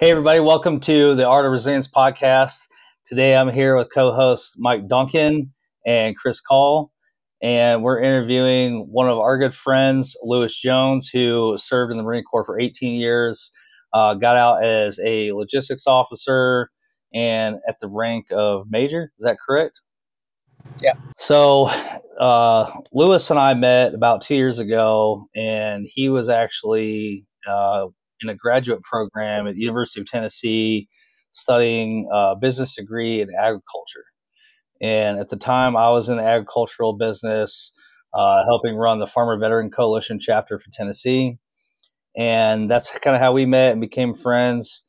Hey, everybody, welcome to the Art of Resilience podcast. Today I'm here with co hosts Mike Duncan and Chris Call, and we're interviewing one of our good friends, Luis Jones, who served in the Marine Corps for 18 years, uh, got out as a logistics officer and at the rank of major. Is that correct? Yeah. So uh, Luis and I met about two years ago, and he was actually uh, in a graduate program at the University of Tennessee studying a business degree in agriculture. And at the time, I was in the agricultural business, uh, helping run the Farmer Veteran Coalition chapter for Tennessee. And that's kind of how we met and became friends.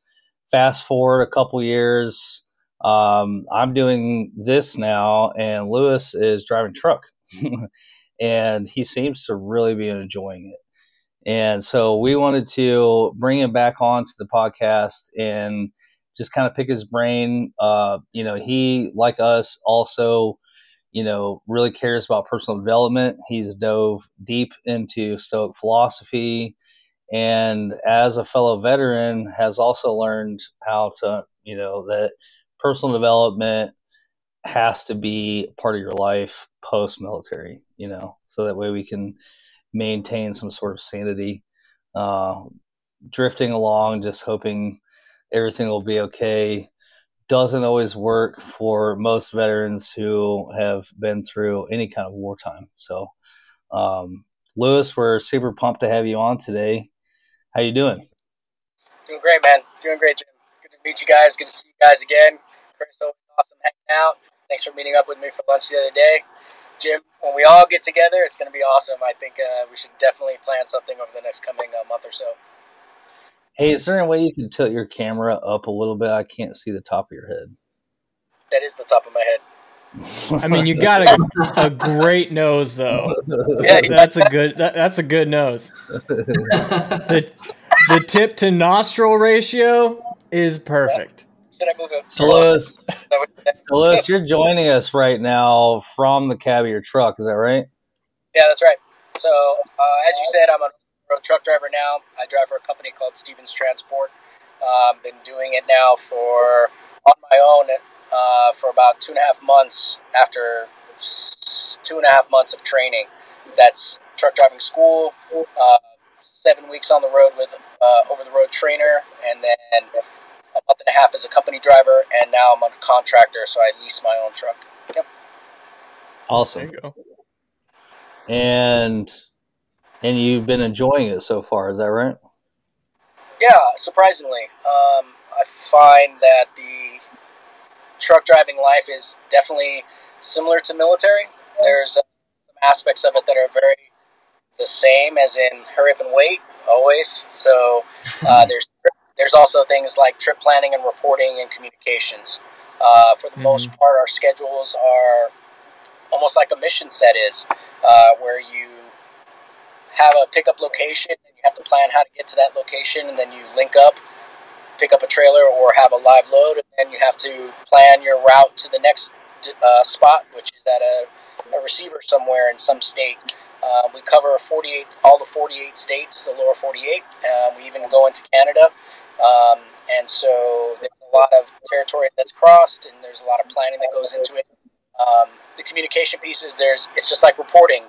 Fast forward a couple years, um, I'm doing this now, and Luis is driving truck. and he seems to really be enjoying it. And so we wanted to bring him back onto the podcast and just kind of pick his brain. Uh, you know, he, like us, also, you know, really cares about personal development. He's dove deep into Stoic philosophy. And as a fellow veteran, has also learned how to, you know, that personal development has to be part of your life post military, you know, so that way we can maintain some sort of sanity, uh, drifting along, just hoping everything will be okay. Doesn't always work for most veterans who have been through any kind of wartime. So, um, Luis, we're super pumped to have you on today. How you doing? Doing great, man. Doing great, Jim. Good to meet you guys. Good to see you guys again. Chris, awesome hanging out. Thanks for meeting up with me for lunch the other day. Jim, when we all get together, it's going to be awesome. I think uh, we should definitely plan something over the next coming uh, month or so. Hey, is there any way you can tilt your camera up a little bit? I can't see the top of your head. That is the top of my head. I mean, you got a, a great nose, though. Yeah, that's a good. That, that's a good nose. the, the tip to nostril ratio is perfect. Should I move it? So, Luis, you're joining us right now from the cab of your truck. Is that right? Yeah, that's right. So, uh, as you said, I'm a road truck driver now. I drive for a company called Stevens Transport. I've uh, been doing it now for on my own uh, for about two and a half months after two and a half months of training. That's truck driving school, uh, seven weeks on the road with uh, over the road trainer, and then a month and a half as a company driver, and now I'm a contractor, so I lease my own truck. Yep. Awesome. And and you've been enjoying it so far, is that right? Yeah, surprisingly, um, I find that the truck driving life is definitely similar to military. There's uh, aspects of it that are very the same, as in hurry up and wait always. So uh, there's there's also things like trip planning and reporting and communications. Uh, for the mm-hmm. most part, our schedules are almost like a mission set is, uh, where you have a pickup location and you have to plan how to get to that location, and then you link up, pick up a trailer or have a live load, and then you have to plan your route to the next uh, spot, which is at a, a receiver somewhere in some state. Uh, we cover 48, all the 48 states, the lower 48. Uh, we even go into Canada. Um, and so there's a lot of territory that's crossed, and there's a lot of planning that goes into it. Um, the communication pieces, there's it's just like reporting.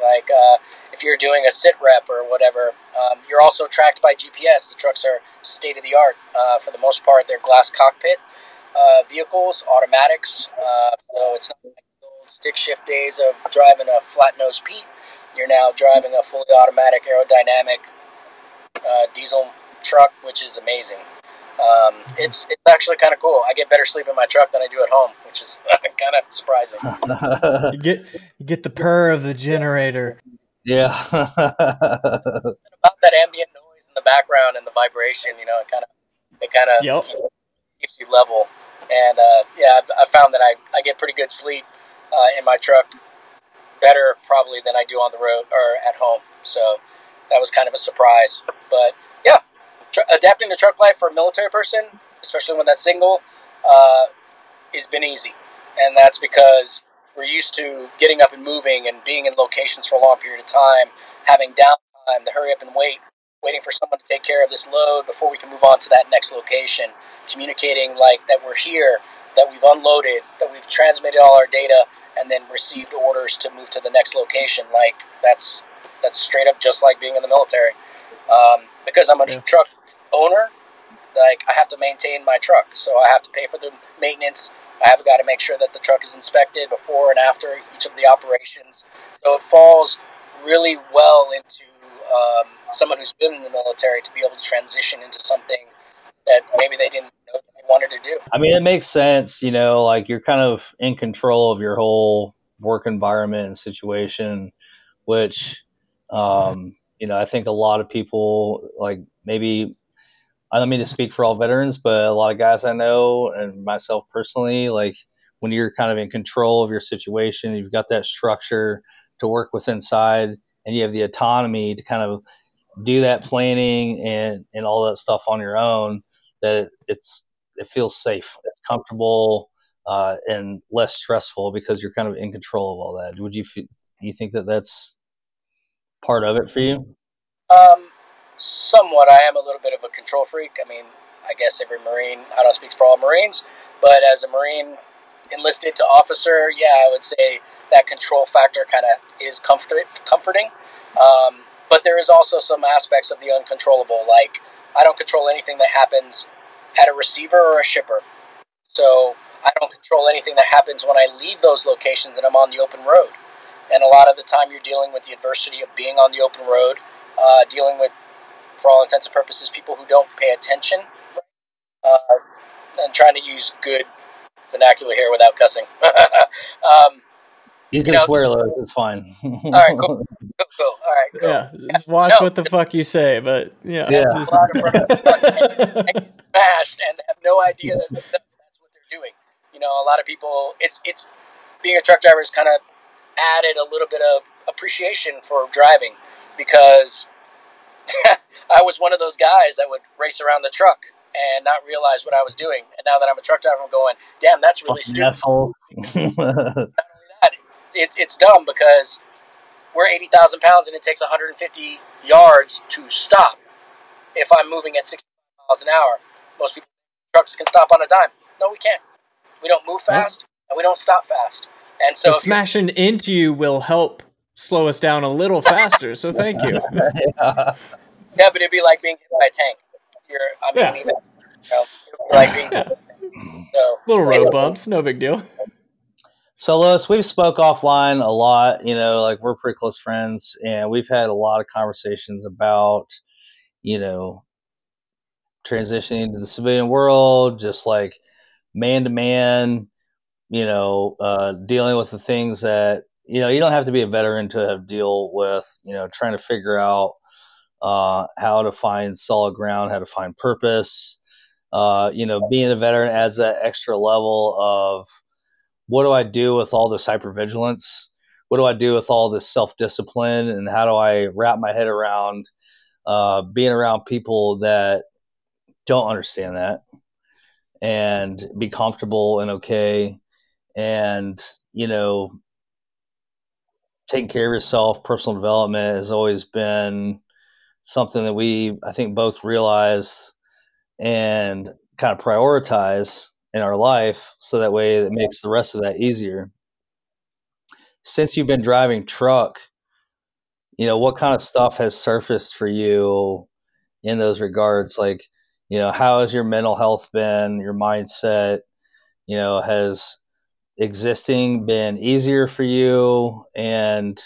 Like uh, if you're doing a sit rep or whatever, um, you're also tracked by GPS. The trucks are state of the art uh, for the most part. They're glass cockpit uh, vehicles, automatics. Uh, so it's not like the old stick shift days of driving a flat nose Pete. You're now driving a fully automatic aerodynamic uh, diesel truck, which is amazing. Um, it's it's actually kind of cool. I get better sleep in my truck than I do at home, which is kind of surprising. you get you get the purr of the generator. Yeah. about that ambient noise in the background and the vibration, you know, it kind of it kind of yep. keeps, keeps, you level. And uh, yeah, I found that I, I get pretty good sleep uh, in my truck, better probably than I do on the road or at home. So that was kind of a surprise, but tr- adapting to truck life for a military person, especially when that's single, uh, has been easy, and that's because we're used to getting up and moving and being in locations for a long period of time, having downtime, to hurry up and wait. waiting for someone to take care of this load before we can move on to that next location, communicating like that we're here, that we've unloaded, that we've transmitted all our data, and then received orders to move to the next location. Like that's that's straight up just like being in the military. Um, because I'm a yeah. truck owner, like I have to maintain my truck, so I have to pay for the maintenance. I have got to make sure that the truck is inspected before and after each of the operations. So it falls really well into um, someone who's been in the military to be able to transition into something that maybe they didn't know they wanted to do. I mean, it makes sense. You know, like you're kind of in control of your whole work environment and situation, which, um, you know, I think a lot of people like maybe I don't mean to speak for all veterans, but a lot of guys I know and myself personally, like when you're kind of in control of your situation, you've got that structure to work with inside and you have the autonomy to kind of do that planning and, and all that stuff on your own that it, it's it feels safe it's comfortable uh, and less stressful because you're kind of in control of all that. Would you you think that that's part of it for you um somewhat i am a little bit of a control freak i mean i guess every marine i don't speak for all marines but as a marine enlisted to officer yeah i would say that control factor kind of is comfort, comforting. Um, but there is also some aspects of the uncontrollable, like I don't control anything that happens at a receiver or a shipper. So I don't control anything that happens when I leave those locations and I'm on the open road. And a lot of the time, you're dealing with the adversity of being on the open road, uh, dealing with, for all intents and purposes, people who don't pay attention, uh, and trying to use good vernacular here without cussing. um, you can you know, swear, Luis. It's fine. all right, cool. cool, cool. All right, cool. Yeah, just watch no. what the fuck you say, but yeah. Yeah. Just... get smashed and have no idea that, that that's what they're doing. You know, a lot of people, it's, it's, being a truck driver has kind of added a little bit of appreciation for driving because I was one of those guys that would race around the truck and not realize what I was doing. And now that I'm a truck driver, I'm going, damn, that's really stupid it's it's dumb because we're eighty thousand pounds and it takes 150 yards to stop. If I'm moving at 60 miles an hour, most people trucks can stop on a dime. No, we can't. We don't move fast and we don't stop fast. And so, so smashing into you will help slow us down a little faster. so thank you. yeah. yeah, but it'd be like being hit by a tank. You're, I mean, yeah. even you know, like being yeah. so little road bumps, no big deal. So, Luis, we've spoke offline a lot. You know, like we're pretty close friends, and we've had a lot of conversations about, you know, transitioning to the civilian world, just like man to man. You know, uh, dealing with the things that you know you don't have to be a veteran to have deal with. You know, trying to figure out uh, how to find solid ground, how to find purpose. Uh, you know, being a veteran adds that extra level of what do I do with all this hypervigilance? What do I do with all this self discipline? And how do I wrap my head around uh, being around people that don't understand that and be comfortable and okay and, you know, taking care of yourself, personal development has always been something that we, I think, both realize and kind of prioritize in our life so that way it makes the rest of that easier. Since you've been driving truck you know what kind of stuff has surfaced for you in those regards? Like you know how has your mental health been? Your mindset you know has existing been easier for you and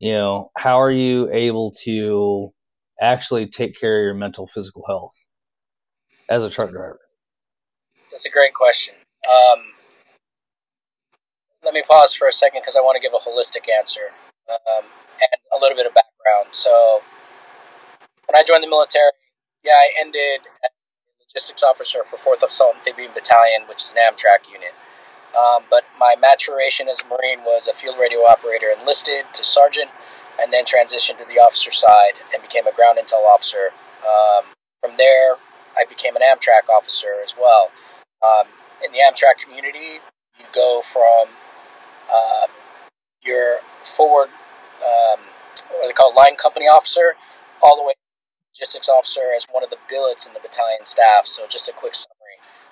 you know how are you able to actually take care of your mental physical health as a truck driver that's a great question. Um, let me pause for a second because I want to give a holistic answer um, and a little bit of background. So, when I joined the military, yeah, I ended as logistics officer for 4th Assault Amphibian Battalion, which is an Amtrac unit. Um, but my maturation as a Marine was a field radio operator, enlisted to sergeant, and then transitioned to the officer side and became a ground intel officer. Um, from there, I became an Amtrac officer as well. Um, in the Amtrac community, you go from uh, your forward, um, what they call line company officer, all the way logistics officer as one of the billets in the battalion staff. So, just a quick summary.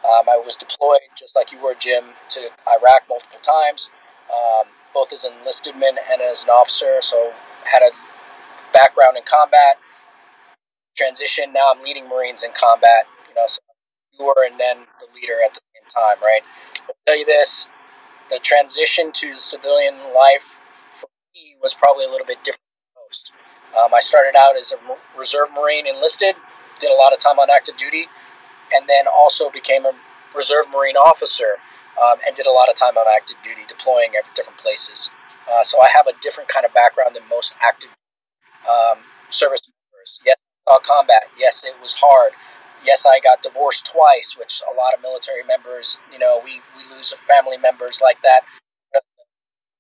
Um, I was deployed, just like you were, Jim, to Iraq multiple times, um, both as an enlisted man and as an officer. So, had a background in combat. Transition. Now I'm leading Marines in combat. You know, so you were and then the leader at the same time, right? I'll tell you this: the transition to civilian life for me was probably a little bit different than most. Um, I started out as a reserve Marine enlisted, did a lot of time on active duty, and then also became a reserve Marine officer um, and did a lot of time on active duty, deploying at different places. Uh, so I have a different kind of background than most active um, service members. Yes, I saw combat. Yes, it was hard. Yes, I got divorced twice, which a lot of military members, you know, we, we lose family members like that.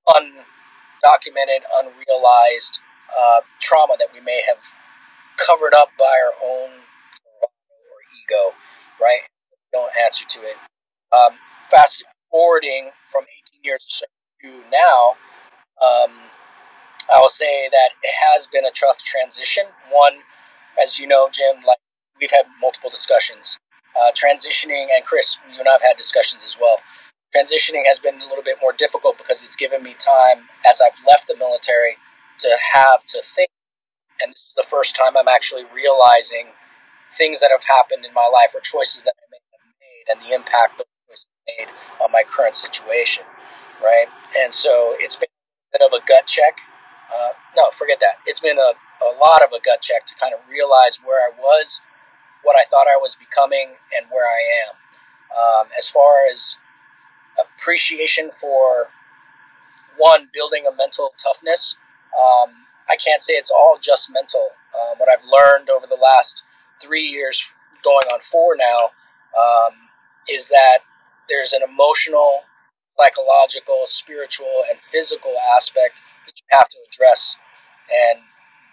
Undocumented, unrealized uh, trauma that we may have covered up by our own ego, right? Don't answer to it. Um, fast forwarding from 18 years to now, um, I will say that it has been a tough transition. One, as you know, Jim, like we've had multiple discussions. Uh, transitioning, and Chris, you and I have had discussions as well. Transitioning has been a little bit more difficult because it's given me time as I've left the military to have to think. And this is the first time I'm actually realizing things that have happened in my life or choices that I made and the impact those choices made on my current situation, right? And so it's been a bit of a gut check uh, no, forget that. It's been a, a lot of a gut check to kind of realize where I was, what I thought I was becoming, and where I am. Um, as far as appreciation for one, building a mental toughness, um, I can't say it's all just mental. Um, what I've learned over the last three years, going on four now, um, is that there's an emotional, psychological, spiritual, and physical aspect that you have to address. And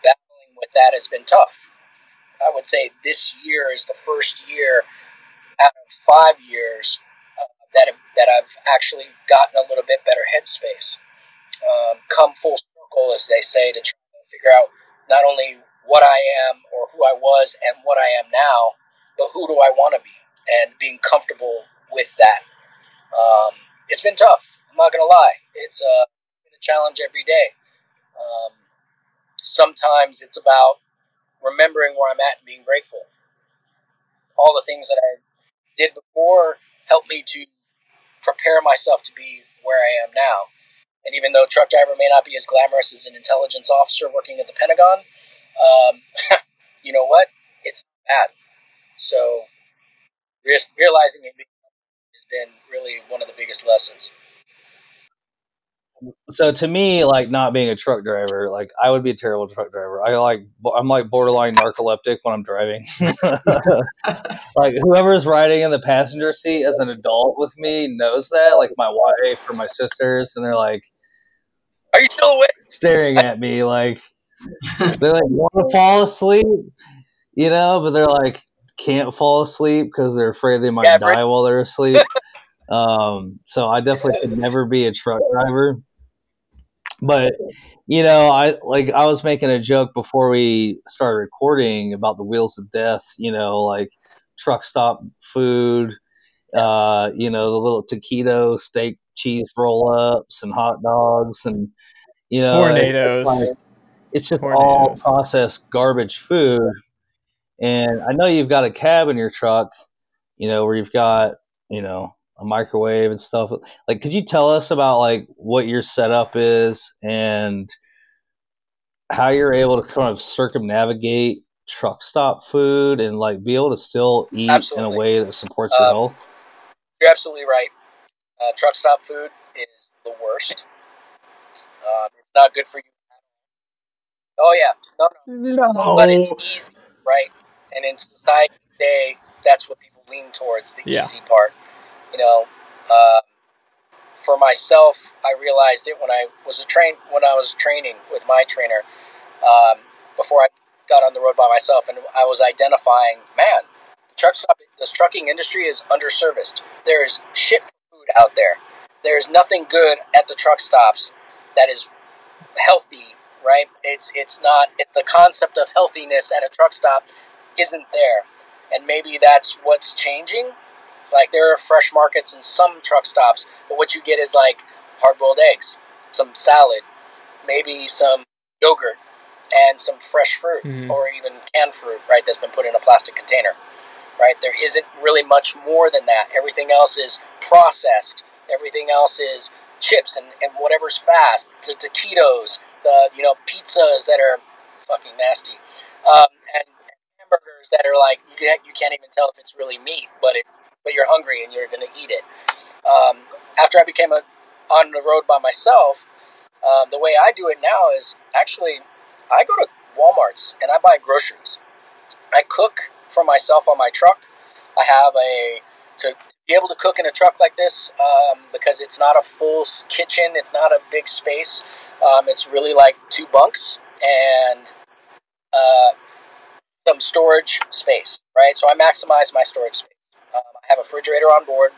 battling with that has been tough. I would say this year is the first year out of five years uh, that have, that I've actually gotten a little bit better headspace. Um, come full circle, as they say, to try to figure out not only what I am or who I was and what I am now, but who do I want to be, and being comfortable with that. Um, it's been tough. I'm not gonna lie. It's uh, been a challenge every day. Um, sometimes it's about remembering where I'm at and being grateful. All the things that I did before helped me to prepare myself to be where I am now. And even though truck driver may not be as glamorous as an intelligence officer working at the Pentagon, um, you know what? It's bad. So realizing it has been really one of the biggest lessons so to me, like not being a truck driver, like I would be a terrible truck driver. I like I'm like borderline narcoleptic when I'm driving. like whoever's riding in the passenger seat as an adult with me knows that. Like my wife or my sisters, and they're like, "Are you still awake?" Staring at me like they like want to fall asleep, you know, but they're like can't fall asleep because they're afraid they might yeah, die while they're asleep. Um, so I definitely could never be a truck driver but you know i like i was making a joke before we started recording about the wheels of death you know like truck stop food uh you know the little taquito steak cheese roll ups and hot dogs and you know tornadoes like, it's just tornadoes. all processed garbage food and i know you've got a cab in your truck you know where you've got you know a microwave and stuff. Like, could you tell us about like what your setup is and how you're able to kind of circumnavigate truck stop food and like be able to still eat absolutely. in a way that supports your um, health? You're absolutely right. Uh, truck stop food is the worst. Uh, it's not good for you. Oh yeah, no, no, no. but it's easy, right? And in society today, that's what people lean towards the yeah. easy part you know, uh, for myself, I realized it when I was a train when I was training with my trainer um, before I got on the road by myself, and I was identifying, man, the truck stop, this trucking industry is underserviced. There's shit food out there. There's nothing good at the truck stops that is healthy right? It's it's not it, the concept of healthiness at a truck stop isn't there, and maybe that's what's changing. Like there are fresh markets in some truck stops, but what you get is like hard boiled eggs, some salad, maybe some yogurt, and some fresh fruit mm-hmm. or even canned fruit, right? That's been put in a plastic container, right? There isn't really much more than that. Everything else is processed. Everything else is chips and, and whatever's fast, the taquitos, the you know pizzas that are fucking nasty, um, and hamburgers that are like you can't, you can't even tell if it's really meat, but it but you're hungry and you're gonna eat it. Um, after I became a, on the road by myself, um, the way I do it now is actually I go to Walmart's and I buy groceries. I cook for myself on my truck. I have a to be able to cook in a truck like this um, because it's not a full kitchen, it's not a big space. Um, it's really like two bunks and uh, some storage space, right? So I maximize my storage space. Um, I have a refrigerator on board.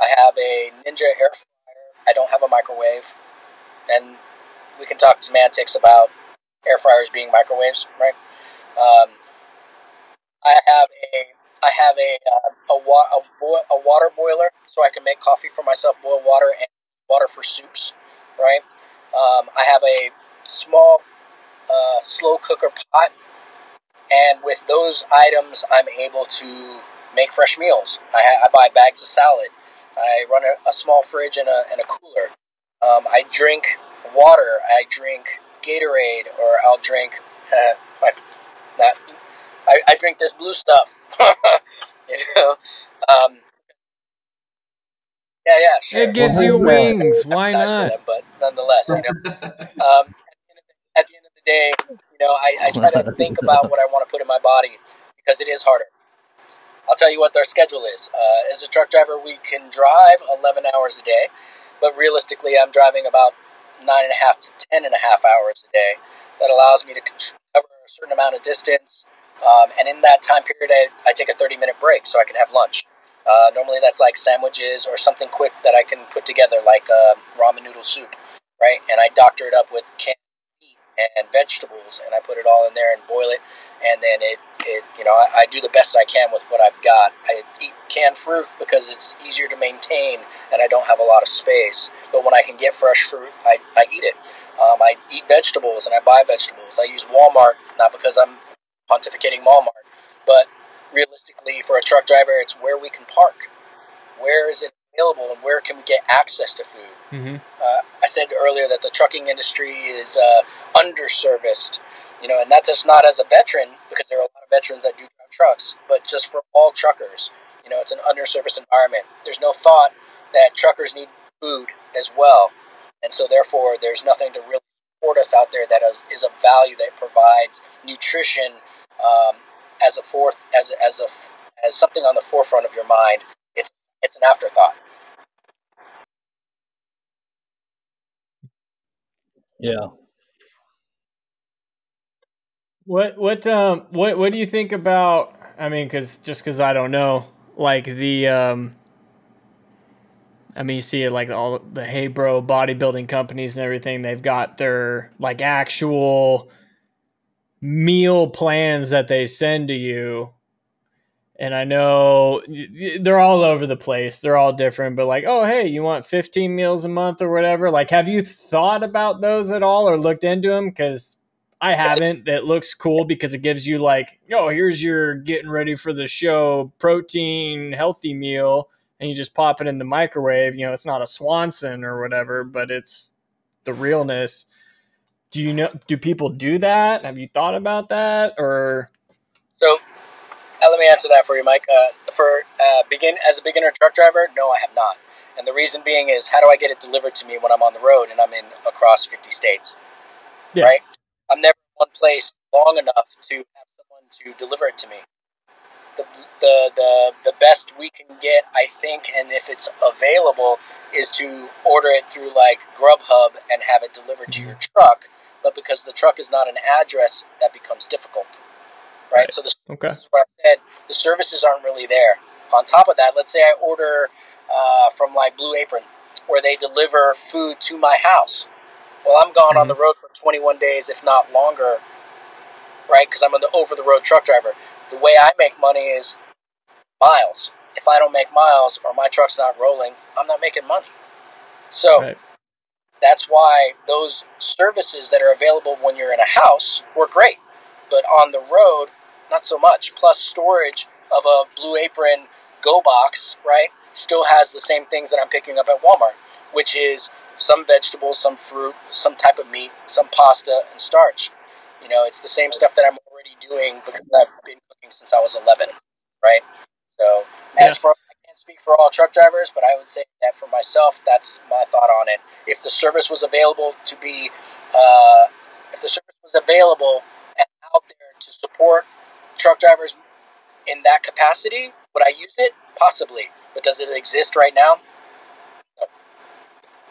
I have a Ninja air fryer. I don't have a microwave, and we can talk semantics about air fryers being microwaves, right? Um, I have a I have a uh, a, wa- a, bo- a, water boiler so I can make coffee for myself, boil water and water for soups, right? Um, I have a small uh, slow cooker pot, and with those items, I'm able to make fresh meals. I, ha- I buy bags of salad. I run a, a small fridge and a, and a cooler. Um, I drink water. I drink Gatorade, or I'll drink uh, my that I, I drink this blue stuff. you know, um, yeah, yeah, sure. It gives you wings. Why not? Them, but nonetheless, you know, um, at the end of the day, you know, I, I try to think about what I want to put in my body because it is harder. I'll tell you what their schedule is. Uh, as a truck driver, we can drive 11 hours a day, but realistically, I'm driving about nine and a half to ten and a half hours a day. That allows me to cover a certain amount of distance um, and in that time period, I, I, take a 30 minute break so I can have lunch. Uh, normally, that's like sandwiches or something quick that I can put together, like uh, ramen noodle soup, right? And I doctor it up with canned meat and vegetables, and I put it all in there and boil it. And then it, it you know, I, I do the best I can with what I've got. I eat canned fruit because it's easier to maintain and I don't have a lot of space. But when I can get fresh fruit, I, I eat it. Um, I eat vegetables and I buy vegetables. I use Walmart not because I'm pontificating Walmart, but realistically, for a truck driver, it's where we can park. Where is it available, and where can we get access to food? Mm-hmm. Uh, I said earlier that the trucking industry is uh, underserviced, you know, and that's just not as a veteran because there are a lot of veterans that do drive trucks, but just for all truckers, you know, it's an underserviced environment. There's no thought that truckers need food as well, and so therefore, there's nothing to really support us out there that is of value that provides nutrition um, as a fourth as as a as something on the forefront of your mind. It's it's an afterthought. Yeah. What what um what what do you think about? I mean, because just because I don't know, like the um. I mean, you see it like all the Hey Bro bodybuilding companies and everything. They've got their like actual meal plans that they send to you and I know they're all over the place. They're all different, but like, oh, hey, you want 15 meals a month or whatever? Like, have you thought about those at all or looked into them? Because I haven't. That looks cool because it gives you like, oh, here's your getting ready for the show protein healthy meal, and you just pop it in the microwave. You know, it's not a Swanson or whatever, but it's the realness do you know do people do that? Have you thought about that or? So uh, let me answer that for you mike. Uh, for uh, begin as a beginner truck driver no i have not. And the reason being is how do i get it delivered to me when i'm on the road and i'm in across 50 states? Yeah. right? I'm never in one place long enough to have someone to deliver it to me. The, the, the, the best we can get, I think, and if it's available, is to order it through like Grubhub and have it delivered to your mm-hmm. truck but because the truck is not an address, that becomes difficult. Right? right. So the, okay. this is what I said. The services aren't really there. On top of that, let's say I order uh, from like Blue Apron, where they deliver food to my house. Well, I'm gone mm-hmm. on the road for 21 days, if not longer, right? Because I'm an over the road truck driver. The way I make money is miles. If I don't make miles or my truck's not rolling, I'm not making money. So right. That's why those services that are available when you're in a house were great, but on the road, not so much. Plus, storage of a Blue Apron Go box, right, still has the same things that I'm picking up at Walmart, which is some vegetables, some fruit, some type of meat, some pasta, and starch. You know, it's the same stuff that I'm already doing because I've been cooking since I was 11, right? So, yeah. as can't speak for all truck drivers, but I would say that for myself, that's my thought on it. If the service was available to be, uh, if the service was available and out there to support truck drivers in that capacity, would I use it? Possibly. But does it exist right now?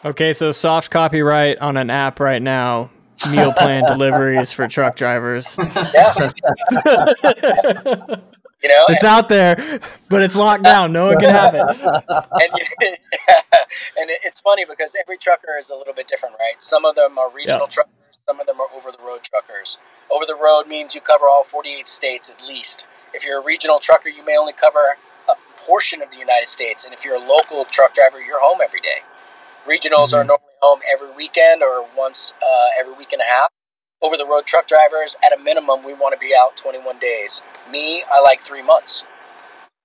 Okay, so soft copyright on an app right now. Meal plan deliveries for truck drivers. Yeah. You know, it's and, out there, but it's locked down. No one can have it. And, and it's funny because every trucker is a little bit different, right? Some of them are regional truckers, some of them are over the road truckers. Over the road means you cover all 48 states at least. If you're a regional trucker, you may only cover a portion of the United States, and if you're a local truck driver, you're home every day. Regionals mm-hmm. are normally home every weekend or once uh, every week and a half. Over the road truck drivers, at a minimum, we want to be out 21 days. Me, I like three months.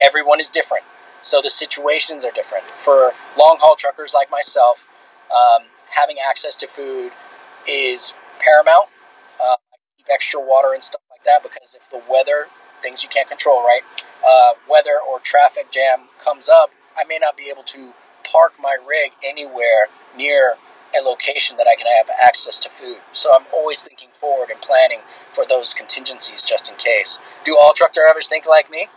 Everyone is different. So the situations are different. For long haul truckers like myself, um, having access to food is paramount. Uh, I keep extra water and stuff like that because if the weather, things you can't control, right? Uh, weather or traffic jam comes up, I may not be able to park my rig anywhere near a location that I can have access to food. So I'm always thinking forward and planning for those contingencies just in case. Do all truck drivers think like me?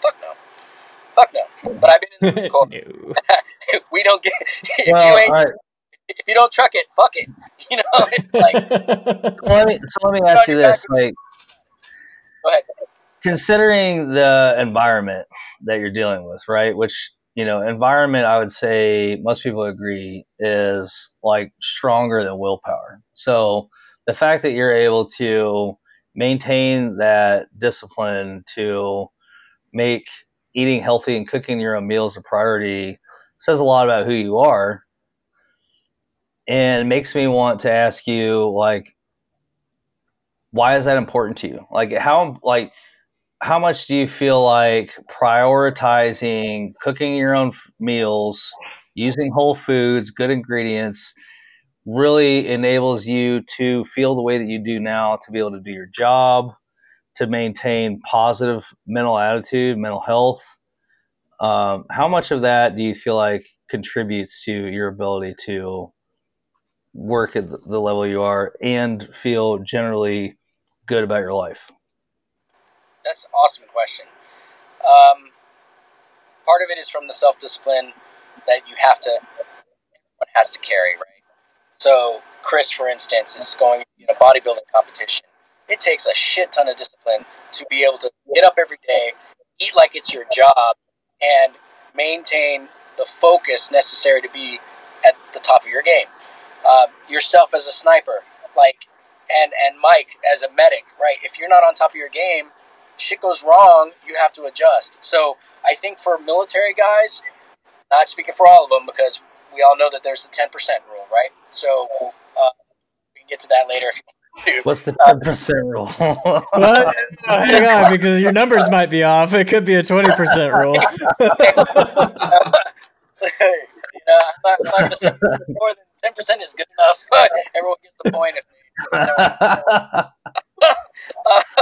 Fuck no. Fuck no. But I've been in the Corps. we don't get if well, you ain't right. if you don't truck it, fuck it. You know, it's like let me so let me ask you this. Like Go ahead. Considering the environment that you're dealing with, right? Which you know, environment, I would say most people agree is like stronger than willpower. So the fact that you're able to maintain that discipline to make eating healthy and cooking your own meals a priority says a lot about who you are and makes me want to ask you like why is that important to you like how like how much do you feel like prioritizing cooking your own f- meals, using whole foods, good ingredients, really enables you to feel the way that you do now to be able to do your job, to maintain positive mental attitude, mental health? Um, how much of that do you feel like contributes to your ability to work at the level you are and feel generally good about your life? That's an awesome question. Um, part of it is from the self discipline that you have to, has to carry, right? So, Chris, for instance, is going in a bodybuilding competition. It takes a shit ton of discipline to be able to get up every day, eat like it's your job, and maintain the focus necessary to be at the top of your game. Um, yourself as a sniper, like, and and Mike as a medic, right? If you're not on top of your game, shit goes wrong, you have to adjust. So I think for military guys, not speaking for all of them because we all know that there's the 10% rule, right? So uh, we can get to that later if you What's the 10% rule? what? hang on, because your numbers might be off. It could be a 20% rule. you know, I'm not, I'm not say more than 10% is good enough. Everyone gets the point. If they, you know.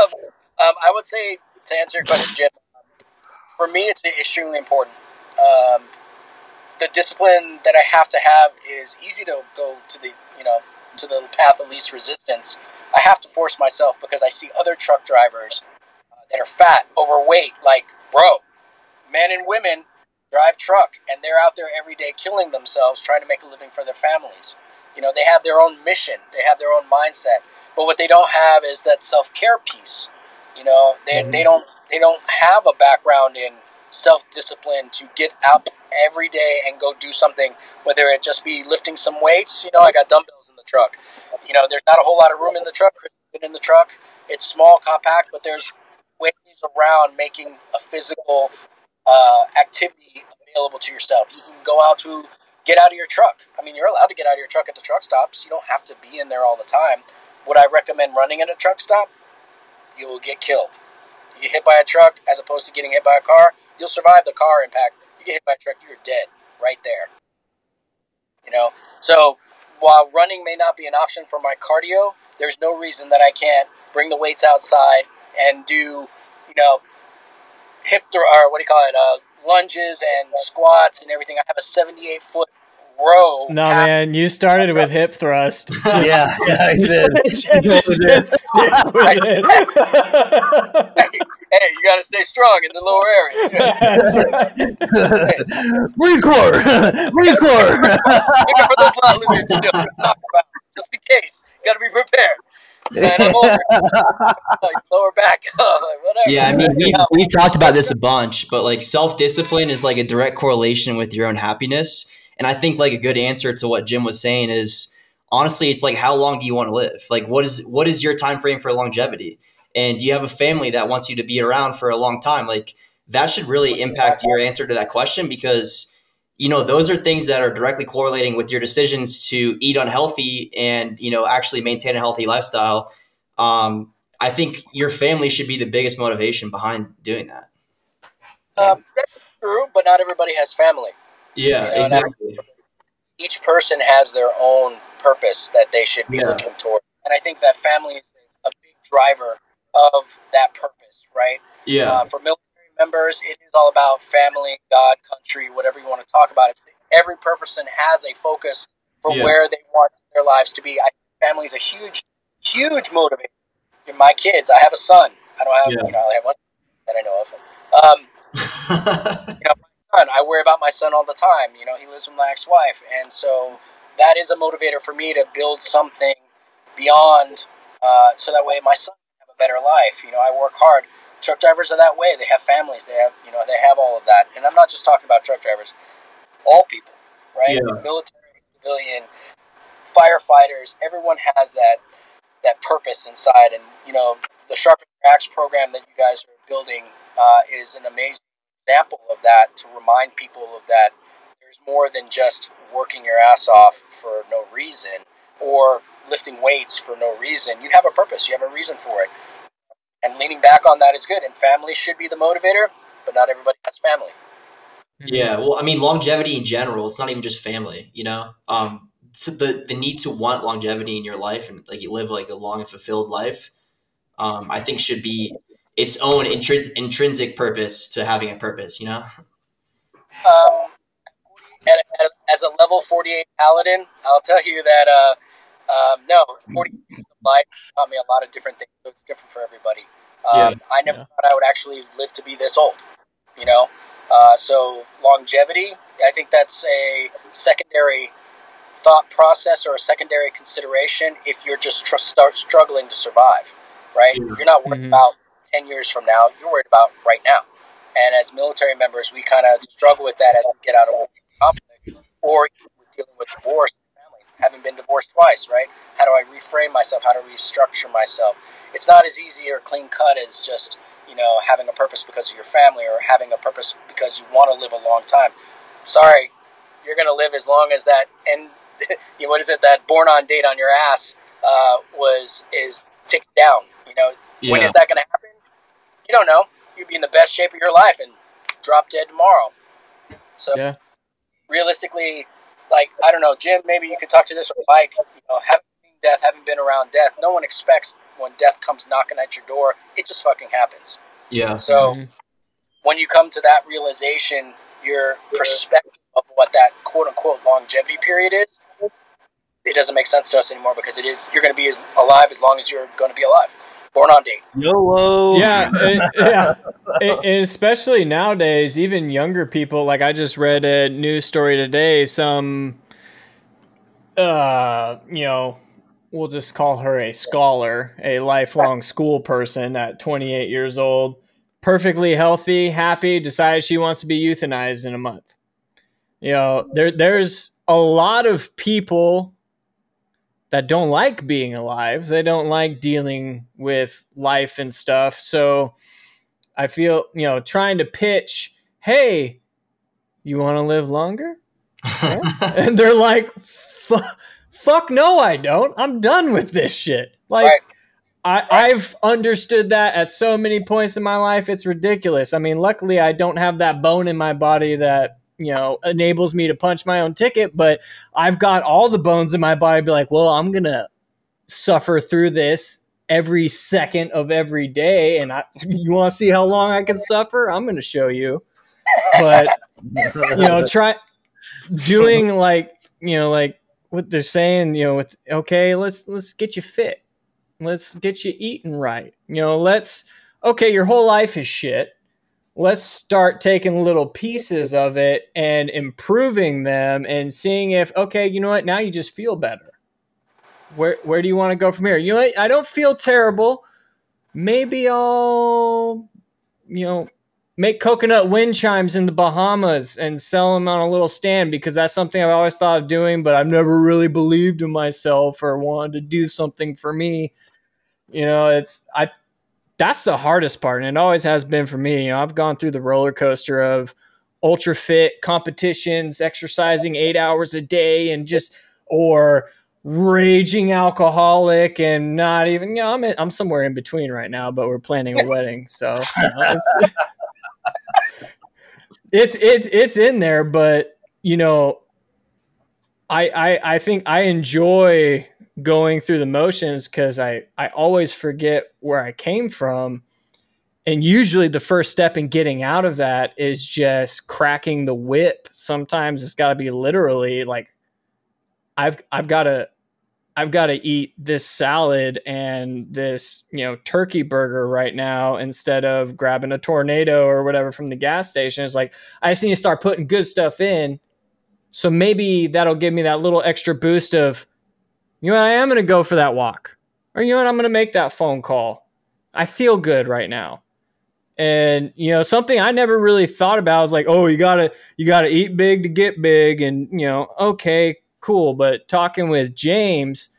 um, um, I would say to answer your question, Jim, for me, it's extremely important. Um, the discipline that I have to have is easy to go to the you know to the path of least resistance. I have to force myself because I see other truck drivers uh, that are fat, overweight, like bro, men and women drive truck and they're out there every day killing themselves trying to make a living for their families. You know, they have their own mission, they have their own mindset, but what they don't have is that self care piece. You know, they, mm-hmm. they don't they don't have a background in self discipline to get up every day and go do something, whether it just be lifting some weights. You know, I got dumbbells in the truck. You know, there's not a whole lot of room in the truck. in the truck. It's small, compact, but there's ways around making a physical uh, activity available to yourself. You can go out to get out of your truck. I mean, you're allowed to get out of your truck at the truck stops. You don't have to be in there all the time. Would I recommend running at a truck stop? You will get killed. You get hit by a truck as opposed to getting hit by a car, you'll survive the car impact. You get hit by a truck, you're dead right there. You know, so while running may not be an option for my cardio, there's no reason that I can't bring the weights outside and do, you know, hip throw or what do you call it, uh, lunges and squats and everything. I have a 78 foot row. No man, you started with hip thrust. yeah, yeah, I did. hey, you got to stay strong in the lower area. That's right. Recore, recore. Looking for those lot lizards still. Just in case, got to be prepared. Man, I'm over like lower back, whatever. Yeah, I mean, we we talked about this a bunch, but like self discipline is like a direct correlation with your own happiness. And I think like a good answer to what Jim was saying is honestly, it's like how long do you want to live? Like what is what is your time frame for longevity? And do you have a family that wants you to be around for a long time? Like that should really impact your answer to that question because you know those are things that are directly correlating with your decisions to eat unhealthy and you know actually maintain a healthy lifestyle um, i think your family should be the biggest motivation behind doing that um, that's true but not everybody has family yeah, you know, exactly. Each person has their own purpose that they should be yeah. looking toward, and I think that family is a big driver of that purpose, right? Yeah. Uh, for military members, it is all about family, God, country, whatever you want to talk about. It. Every person has a focus for yeah. where they want their lives to be. I think family is a huge, huge motivator. In my kids, I have a son. I don't have, yeah. you know, I have one that I know of. Um, you know, son. I worry about my son all the time. You know, he lives with my ex-wife, and so that is a motivator for me to build something beyond, uh, so that way my son can have a better life. You know, I work hard. Truck drivers are that way. They have families. They have, you know, they have all of that. And I'm not just talking about truck drivers. All people, right? Yeah. Military, civilian, firefighters. Everyone has that that purpose inside. And you know, the Sharpen Your Axe program that you guys are building uh, is an amazing example of that to remind people of that there's more than just working your ass off for no reason or lifting weights for no reason. You have a purpose, you have a reason for it. And leaning back on that is good. And family should be the motivator, but not everybody has family. Yeah, well, I mean, longevity in general, it's not even just family, you know? Um, so the, the need to want longevity in your life and like you live like a long and fulfilled life, um, I think should be its own intrins- intrinsic purpose to having a purpose, you know? Um, at, at, as a level 48 paladin, I'll tell you that, uh, um, no, 40 life taught me a lot of different things, so it's different for everybody. Um, yeah. I never yeah. thought I would actually live to be this old, you know? Uh, so longevity, I think that's a secondary thought process or a secondary consideration if you're just tr- start struggling to survive, right? Yeah. You're not worried mm-hmm. about 10 years from now, you're worried about right now. And as military members, we kind of struggle with that as we get out of conflict or we're dealing with divorce, family, having been divorced twice, right? How do I reframe myself? How do to restructure myself? It's not as easy or clean cut as just, you know, having a purpose because of your family or having a purpose because you want to live a long time. Sorry, you're going to live as long as that and you know, what is it that born on date on your ass uh, was is ticked down. You know, yeah. when is that going to happen? You don't know. You'd be in the best shape of your life and drop dead tomorrow. So, yeah. realistically, like I don't know, Jim. Maybe you could talk to this or Mike. You know, having seen death, having been around death, no one expects when death comes knocking at your door. It just fucking happens. Yeah. So, mm-hmm. when you come to that realization, your perspective of what that quote unquote longevity period is, it doesn't make sense to us anymore because it is you're going to be as alive as long as you're going to be alive born on date. YOLO. Yeah, it, yeah. It, and especially nowadays, even younger people. Like I just read a news story today. Some, uh, you know, we'll just call her a scholar, a lifelong school person at 28 years old, perfectly healthy, happy, decides she wants to be euthanized in a month. You know, there there's a lot of people that don't like being alive. They don't like dealing with life and stuff. So I feel, you know, trying to pitch, hey, you want to live longer? Yeah. and they're like, fuck no, I don't. I'm done with this shit. Like, right. I, I've understood that at so many points in my life. It's ridiculous. I mean, luckily, I don't have that bone in my body that you know enables me to punch my own ticket but i've got all the bones in my body be like well i'm gonna suffer through this every second of every day and I, you want to see how long i can suffer? I'm gonna show you. But you know try doing like you know like what they're saying you know with okay let's let's get you fit. Let's get you eating right. You know let's okay your whole life is shit let's start taking little pieces of it and improving them and seeing if okay you know what? Now you just feel better. Where where do you want to go from here? You know what? i don't feel terrible. Maybe i'll you know make coconut wind chimes in the bahamas and sell them on a little stand because that's something i've always thought of doing but i've never really believed in myself or wanted to do something for me. You know it's i that's the hardest part, and it always has been for me. You know, I've gone through the roller coaster of ultra fit competitions, exercising eight hours a day, and just or raging alcoholic and not even you know I'm in, I'm somewhere in between right now, but we're planning a wedding, so you know, it's, it's it's it's in there, but you know, I I I think I enjoy going through the motions because I, I always forget where I came from. And usually the first step in getting out of that is just cracking the whip. Sometimes it's got to be literally like I've I've got to I've got to eat this salad and this, you know, turkey burger right now instead of grabbing a tornado or whatever from the gas station. It's like I just need to start putting good stuff in. So maybe that'll give me that little extra boost of you know what, I am going to go for that walk. Or you know what, I'm going to make that phone call. I feel good right now. And you know, something I never really thought about was like, oh, you gotta you gotta eat big to get big, and you know, okay, cool. But talking with James,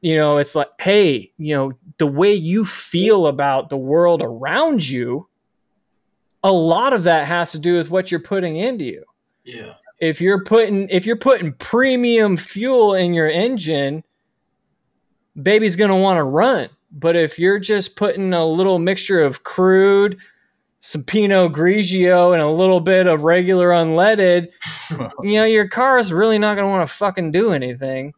you know, it's like, hey, you know, the way you feel about the world around you, a lot of that has to do with what you're putting into you. Yeah if you're putting if you're putting premium fuel in your engine, baby's going to want to run. But if you're just putting a little mixture of crude, some Pinot Grigio, and a little bit of regular unleaded, you know, your car is really not going to want to fucking do anything.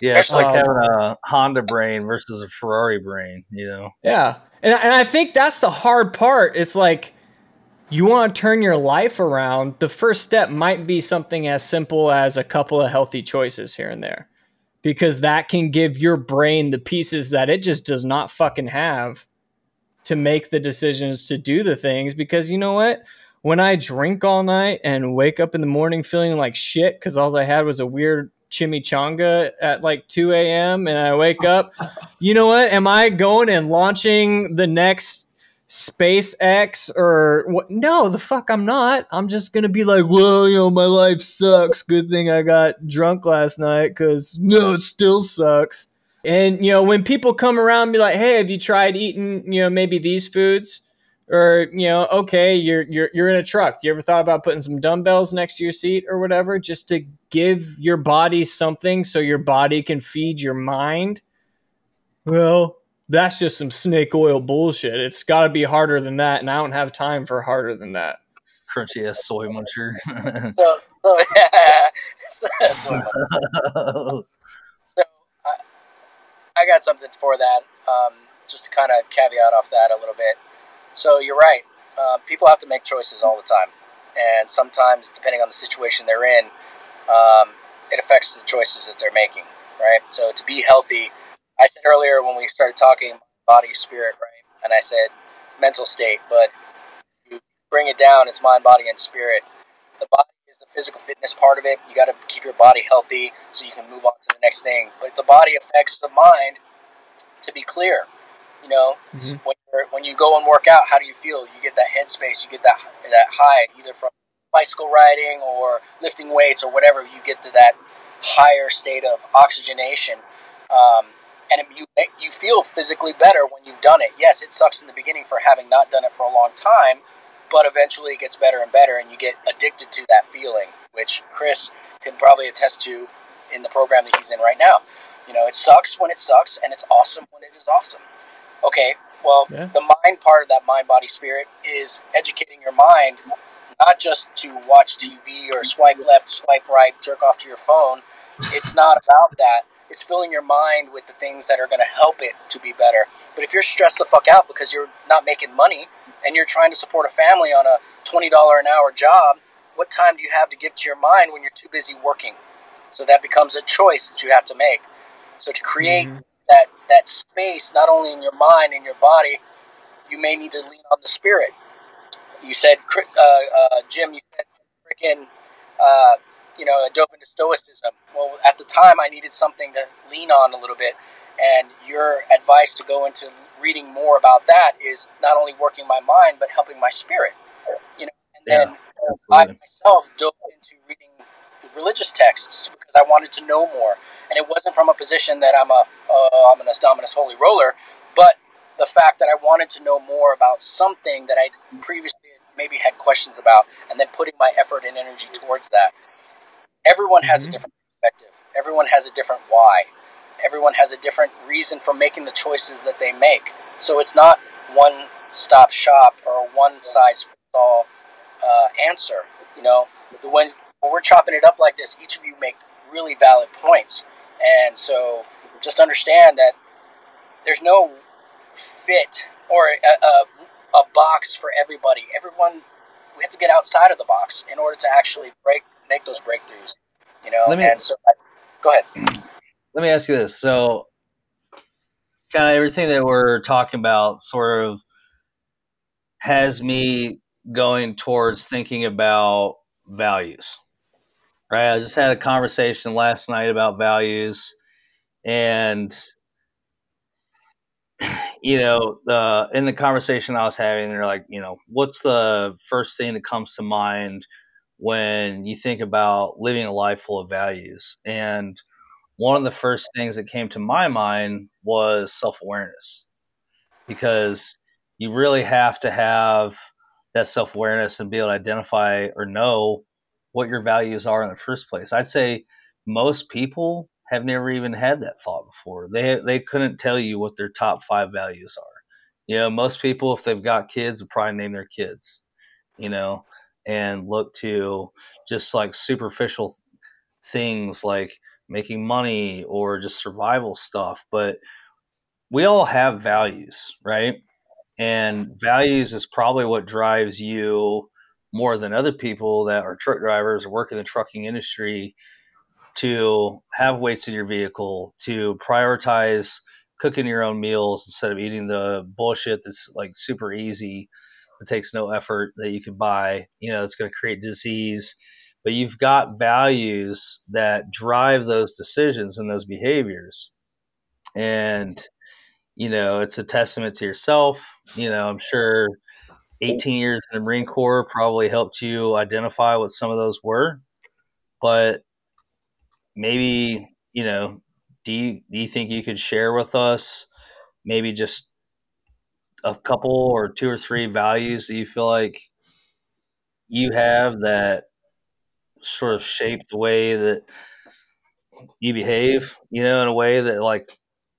Yeah, it's like um, having a Honda brain versus a Ferrari brain, you know? Yeah. And, and I think that's the hard part. It's like, you want to turn your life around, the first step might be something as simple as a couple of healthy choices here and there. Because that can give your brain the pieces that it just does not fucking have to make the decisions to do the things. Because you know what? When I drink all night and wake up in the morning feeling like shit because all I had was a weird chimichanga at like 2 a.m. and I wake up, you know what? Am I going and launching the next SpaceX or what? No, the fuck, I'm not. I'm just gonna be like, well, you know, my life sucks. Good thing I got drunk last night because no, it still sucks. And you know, when people come around, be like, hey, have you tried eating, you know, maybe these foods? Or you know, okay, you're you're you're in a truck. You ever thought about putting some dumbbells next to your seat or whatever, just to give your body something so your body can feed your mind? Well, that's just some snake oil bullshit. It's got to be harder than that, and I don't have time for harder than that. Crunchy ass soy muncher. so, so, yeah. so, so I, I, got something for that. Um, just to kind of caveat off that a little bit. So you're right. Uh, people have to make choices all the time, and sometimes, depending on the situation they're in, um, it affects the choices that they're making. Right. So to be healthy I said earlier when we started talking body, spirit, right? And I said mental state, but you bring it down, it's mind, body, and spirit. The body is the physical fitness part of it. You got to keep your body healthy so you can move on to the next thing. But the body affects the mind to be clear. You know, mm-hmm. when, when you go and work out, how do you feel? You get that headspace, you get that that high, either from bicycle riding or lifting weights or whatever. You get to that higher state of oxygenation Um, and you you feel physically better when you've done it. Yes, it sucks in the beginning for having not done it for a long time, but eventually it gets better and better, and you get addicted to that feeling, which Chris can probably attest to in the program that he's in right now. You know, it sucks when it sucks, and it's awesome when it is awesome. Okay, well, yeah. the mind part of that mind, body, spirit is educating your mind not just to watch TV or swipe left, swipe right, jerk off to your phone. It's not about that. It's filling your mind with the things that are going to help it to be better. But if you're stressed the fuck out because you're not making money and you're trying to support a family on a $20 an hour job, what time do you have to give to your mind when you're too busy working? So that becomes a choice that you have to make. So to create mm-hmm. that that space, not only in your mind and your body, you may need to lean on the spirit. You said, uh, uh, Jim, you said freaking, uh, you know, I dove into stoicism. Well, at the time, I needed something to lean on a little bit, and your advice to go into reading more about that is not only working my mind but helping my spirit. You know, and yeah, then absolutely. I myself dove into reading religious texts because I wanted to know more, and it wasn't from a position that I'm a uh, I'm an Dominus Holy Roller, but the fact that I wanted to know more about something that I previously maybe had questions about, and then putting my effort and energy towards that. Everyone has mm-hmm. a different perspective. Everyone has a different why. Everyone has a different reason for making the choices that they make. So it's not one stop shop or one size fits all uh, answer. You know, when when we're chopping it up like this, each of you make really valid points, and so just understand that there's no fit or a, a, a box for everybody. Everyone, we have to get outside of the box in order to actually break make those breakthroughs. You know, Let me, and so go ahead. Let me ask you this: so, kind of everything that we're talking about, sort of, has me going towards thinking about values. Right. I just had a conversation last night about values, and you know, the in the conversation I was having, they're like, you know, what's the first thing that comes to mind when you think about living a life full of values? And one of the first things that came to my mind was self awareness, because you really have to have that self awareness and be able to identify or know what your values are in the first place. I'd say most people have never even had that thought before. They they couldn't tell you what their top five values are. You know, most people, if they've got kids, would probably name their kids. You know, and look to just like superficial things like making money or just survival stuff. But we all have values, right? And values is probably what drives you more than other people that are truck drivers or work in the trucking industry to have weights in your vehicle, to prioritize cooking your own meals instead of eating the bullshit that's like super easy that takes no effort that you can buy, you know, it's going to create disease. But you've got values that drive those decisions and those behaviors. And, you know, it's a testament to yourself. You know, I'm sure 18 years in the Marine Corps probably helped you identify what some of those were. But maybe you know do you do you think you could share with us maybe just a couple or two or three values that you feel like you have that sort of shape the way that you behave you know in a way that like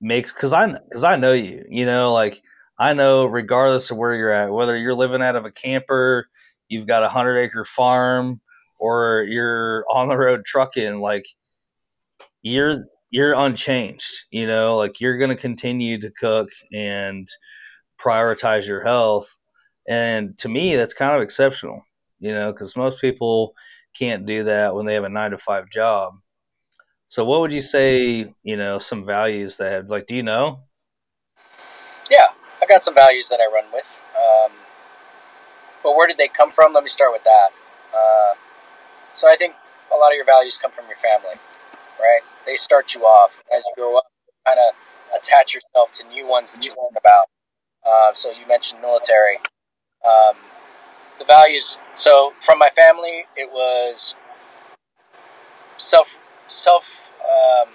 makes because i because i know you you know like i know regardless of where you're at whether you're living out of a camper you've got a hundred acre farm or you're on the road trucking like you're you're unchanged you know like you're going to continue to cook and prioritize your health. And to me that's kind of exceptional you know because most people can't do that when they have a nine to five job. So what would you say you know some values that have like do you know? Yeah i got some values that i run with. Um, but where did they come from? Let me start with that. Uh, so i think a lot of your values come from your family right? They start you off. As you grow up, kind of attach yourself to new ones that you learn about. Uh, so you mentioned military. Um, the values. So from my family, it was self self um,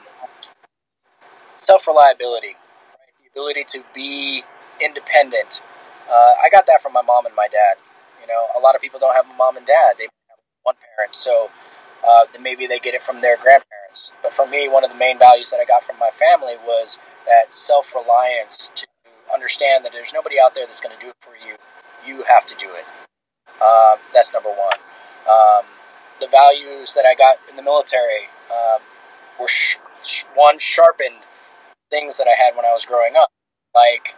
self reliability, right? the ability to be independent. Uh, I got that from my mom and my dad. You know, a lot of people don't have a mom and dad; they have one parent, so uh, then maybe they get it from their grandparents. But for me, one of the main values that I got from my family was that self reliance to understand that there's nobody out there that's going to do it for you. You have to do it. Um, that's number one. Um, the values that I got in the military um, were sh- sh- one sharpened things that I had when I was growing up. Like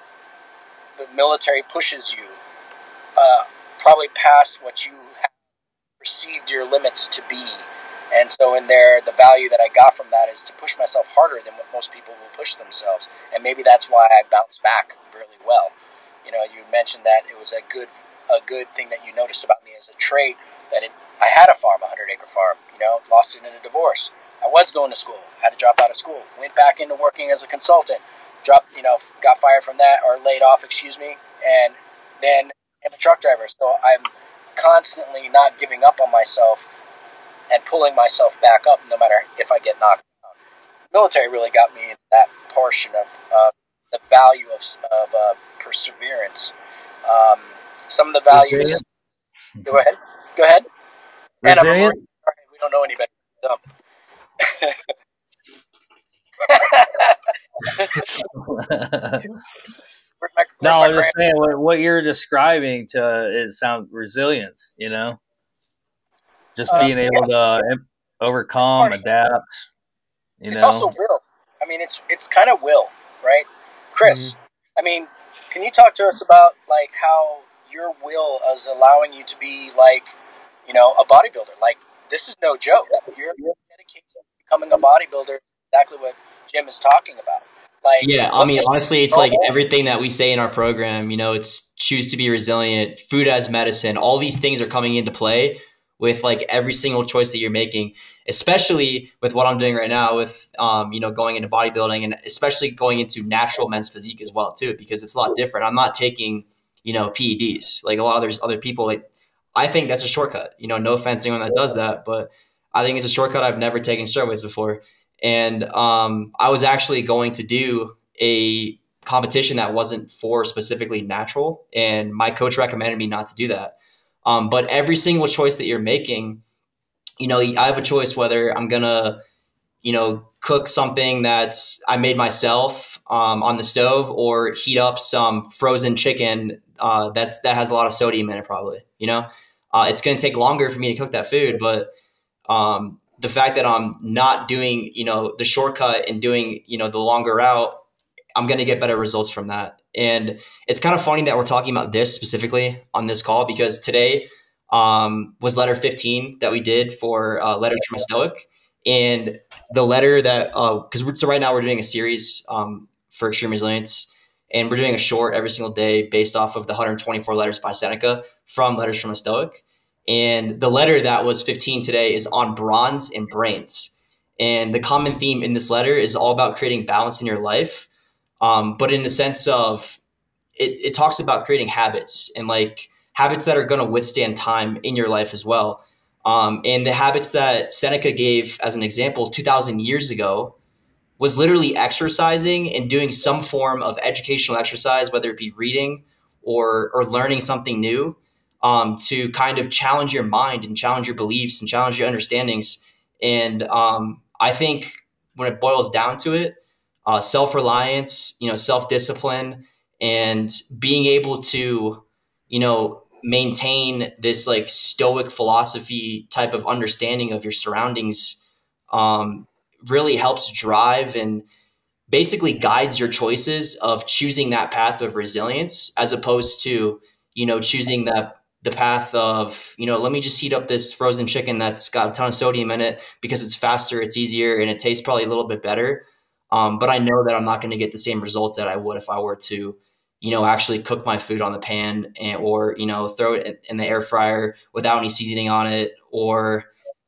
the military pushes you uh, probably past what you perceived your limits to be. And so, in there, the value that I got from that is to push myself harder than what most people will push themselves. And maybe that's why I bounce back really well. You know, you mentioned that it was a good a good thing that you noticed about me as a trait that it, I had a farm, a hundred acre farm. You know, lost it in a divorce. I was going to school, had to drop out of school, went back into working as a consultant, dropped, you know, got fired from that or laid off, excuse me, and then I'm a truck driver. So I'm constantly not giving up on myself and pulling myself back up no matter if I get knocked down. Military really got me into that portion of uh, the value of, of uh, perseverance. Um, some of the values. Go ahead. Go ahead. And I'm a Marine. We don't know any better. Dumb. no, I was just saying what, what, you're describing to is sound resilience. You know, just uh, being able yeah. to overcome, adapt. You it's know, also will. I mean, it's it's kind of will, right, Chris? Mm-hmm. I mean, can you talk to us about like how your will is allowing you to be like, you know, a bodybuilder? Like, this is no joke. You're dedicated to becoming a bodybuilder. Exactly what Jim is talking about. Like, yeah, I mean, honestly, it's like everything that we say in our program. You know, it's choose to be resilient, food as medicine. All these things are coming into play with like every single choice that you're making, especially with what I'm doing right now with um, you know going into bodybuilding and especially going into natural men's physique as well too because it's a lot different. I'm not taking you know PEDs like a lot of there's other people like I think that's a shortcut. You know, no offense to anyone that does that, but I think it's a shortcut. I've never taken steroids before, and um, I was actually going to do a competition that wasn't for specifically natural, and my coach recommended me not to do that. Um, but every single choice that you're making, you know, I have a choice whether I'm gonna, you know, cook something that's I made myself um, on the stove or heat up some frozen chicken uh, that's that has a lot of sodium in it. Probably, you know, uh, it's gonna take longer for me to cook that food, but um, the fact that I'm not doing, you know, the shortcut and doing, you know, the longer route, I'm going to get better results from that. And it's kind of funny that we're talking about this specifically on this call because today um, was letter 15 that we did for uh, Letters from a Stoic. And the letter that, because uh, so right now we're doing a series um, for Extreme Resilience, and we're doing a short every single day based off of the 124 letters by Seneca from Letters from a Stoic. And the letter that was 15 today is on brawn and brains. And the common theme in this letter is all about creating balance in your life um, but in the sense of it, it talks about creating habits and like habits that are going to withstand time in your life as well. Um, and the habits that Seneca gave as an example 2000 years ago was literally exercising and doing some form of educational exercise, whether it be reading or, or learning something new um, to kind of challenge your mind and challenge your beliefs and challenge your understandings. And um, I think when it boils down to it, uh, self reliance, you know, self discipline, and being able to, you know, maintain this like stoic philosophy type of understanding of your surroundings um, really helps drive and basically guides your choices of choosing that path of resilience as opposed to you know choosing that the path of you know let me just heat up this frozen chicken that's got a ton of sodium in it because it's faster it's easier and it tastes probably a little bit better um, but I know that I'm not going to get the same results that I would if I were to, you know, actually cook my food on the pan and, or, you know, throw it in the air fryer without any seasoning on it or,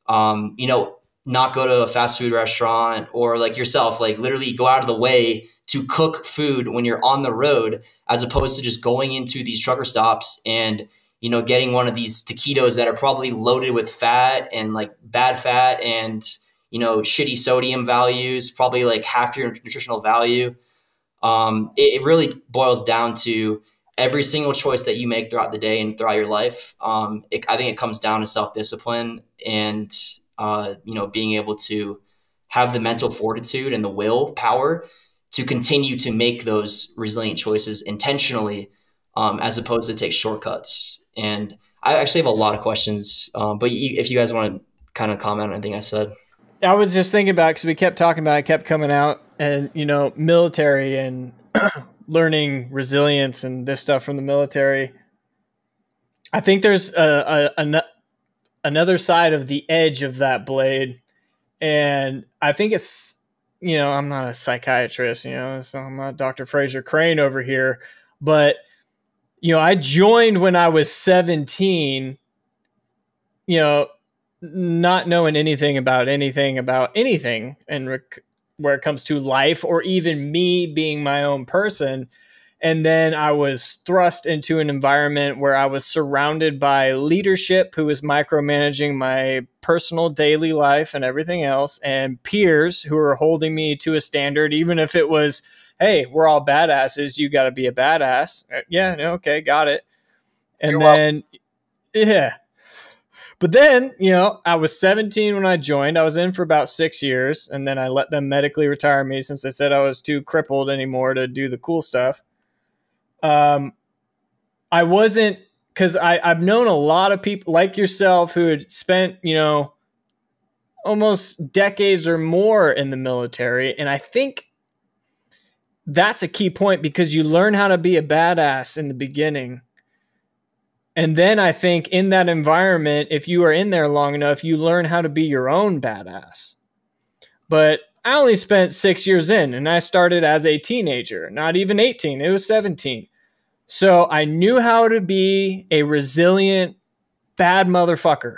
um, you know, not go to a fast food restaurant or like yourself, like literally go out of the way to cook food when you're on the road as opposed to just going into these trucker stops and, you know, getting one of these taquitos that are probably loaded with fat and like bad fat and, you know, shitty sodium values, probably like half your nutritional value. Um, it, it, really boils down to every single choice that you make throughout the day and throughout your life. Um, it, I think it comes down to self discipline and uh, you know being able to have the mental fortitude and the will power to continue to make those resilient choices intentionally, um, as opposed to take shortcuts. And I actually have a lot of questions, um, but you, if you guys want to kind of comment on anything I said. I was just thinking about because we kept talking about it, kept coming out, and you know, military and learning resilience and this stuff from the military. I think there's a, a, a, another side of the edge of that blade, and I think it's you know I'm not a psychiatrist, you know, so I'm not Dr. Frasier Crane over here, but you know I joined when I was 17. You know, not knowing anything about anything about anything and rec- where it comes to life or even me being my own person and then I was thrust into an environment where I was surrounded by leadership who was micromanaging my personal daily life and everything else, and peers who were holding me to a standard, even if it was, hey, we're all badasses, you got to be a badass. Uh, yeah, okay, got it. And You're then, welcome. yeah. But then, you know, I was 17 when I joined. I was in for about six years, and then I let them medically retire me since they said I was too crippled anymore to do the cool stuff. Um, I wasn't because I I've known a lot of people like yourself who had spent you know almost decades or more in the military, and I think that's a key point because you learn how to be a badass in the beginning and then I think in that environment, if you are in there long enough, you learn how to be your own badass. But I only spent six years in, and I started as a teenager, not even 18, it was 17. So I knew how to be a resilient, bad motherfucker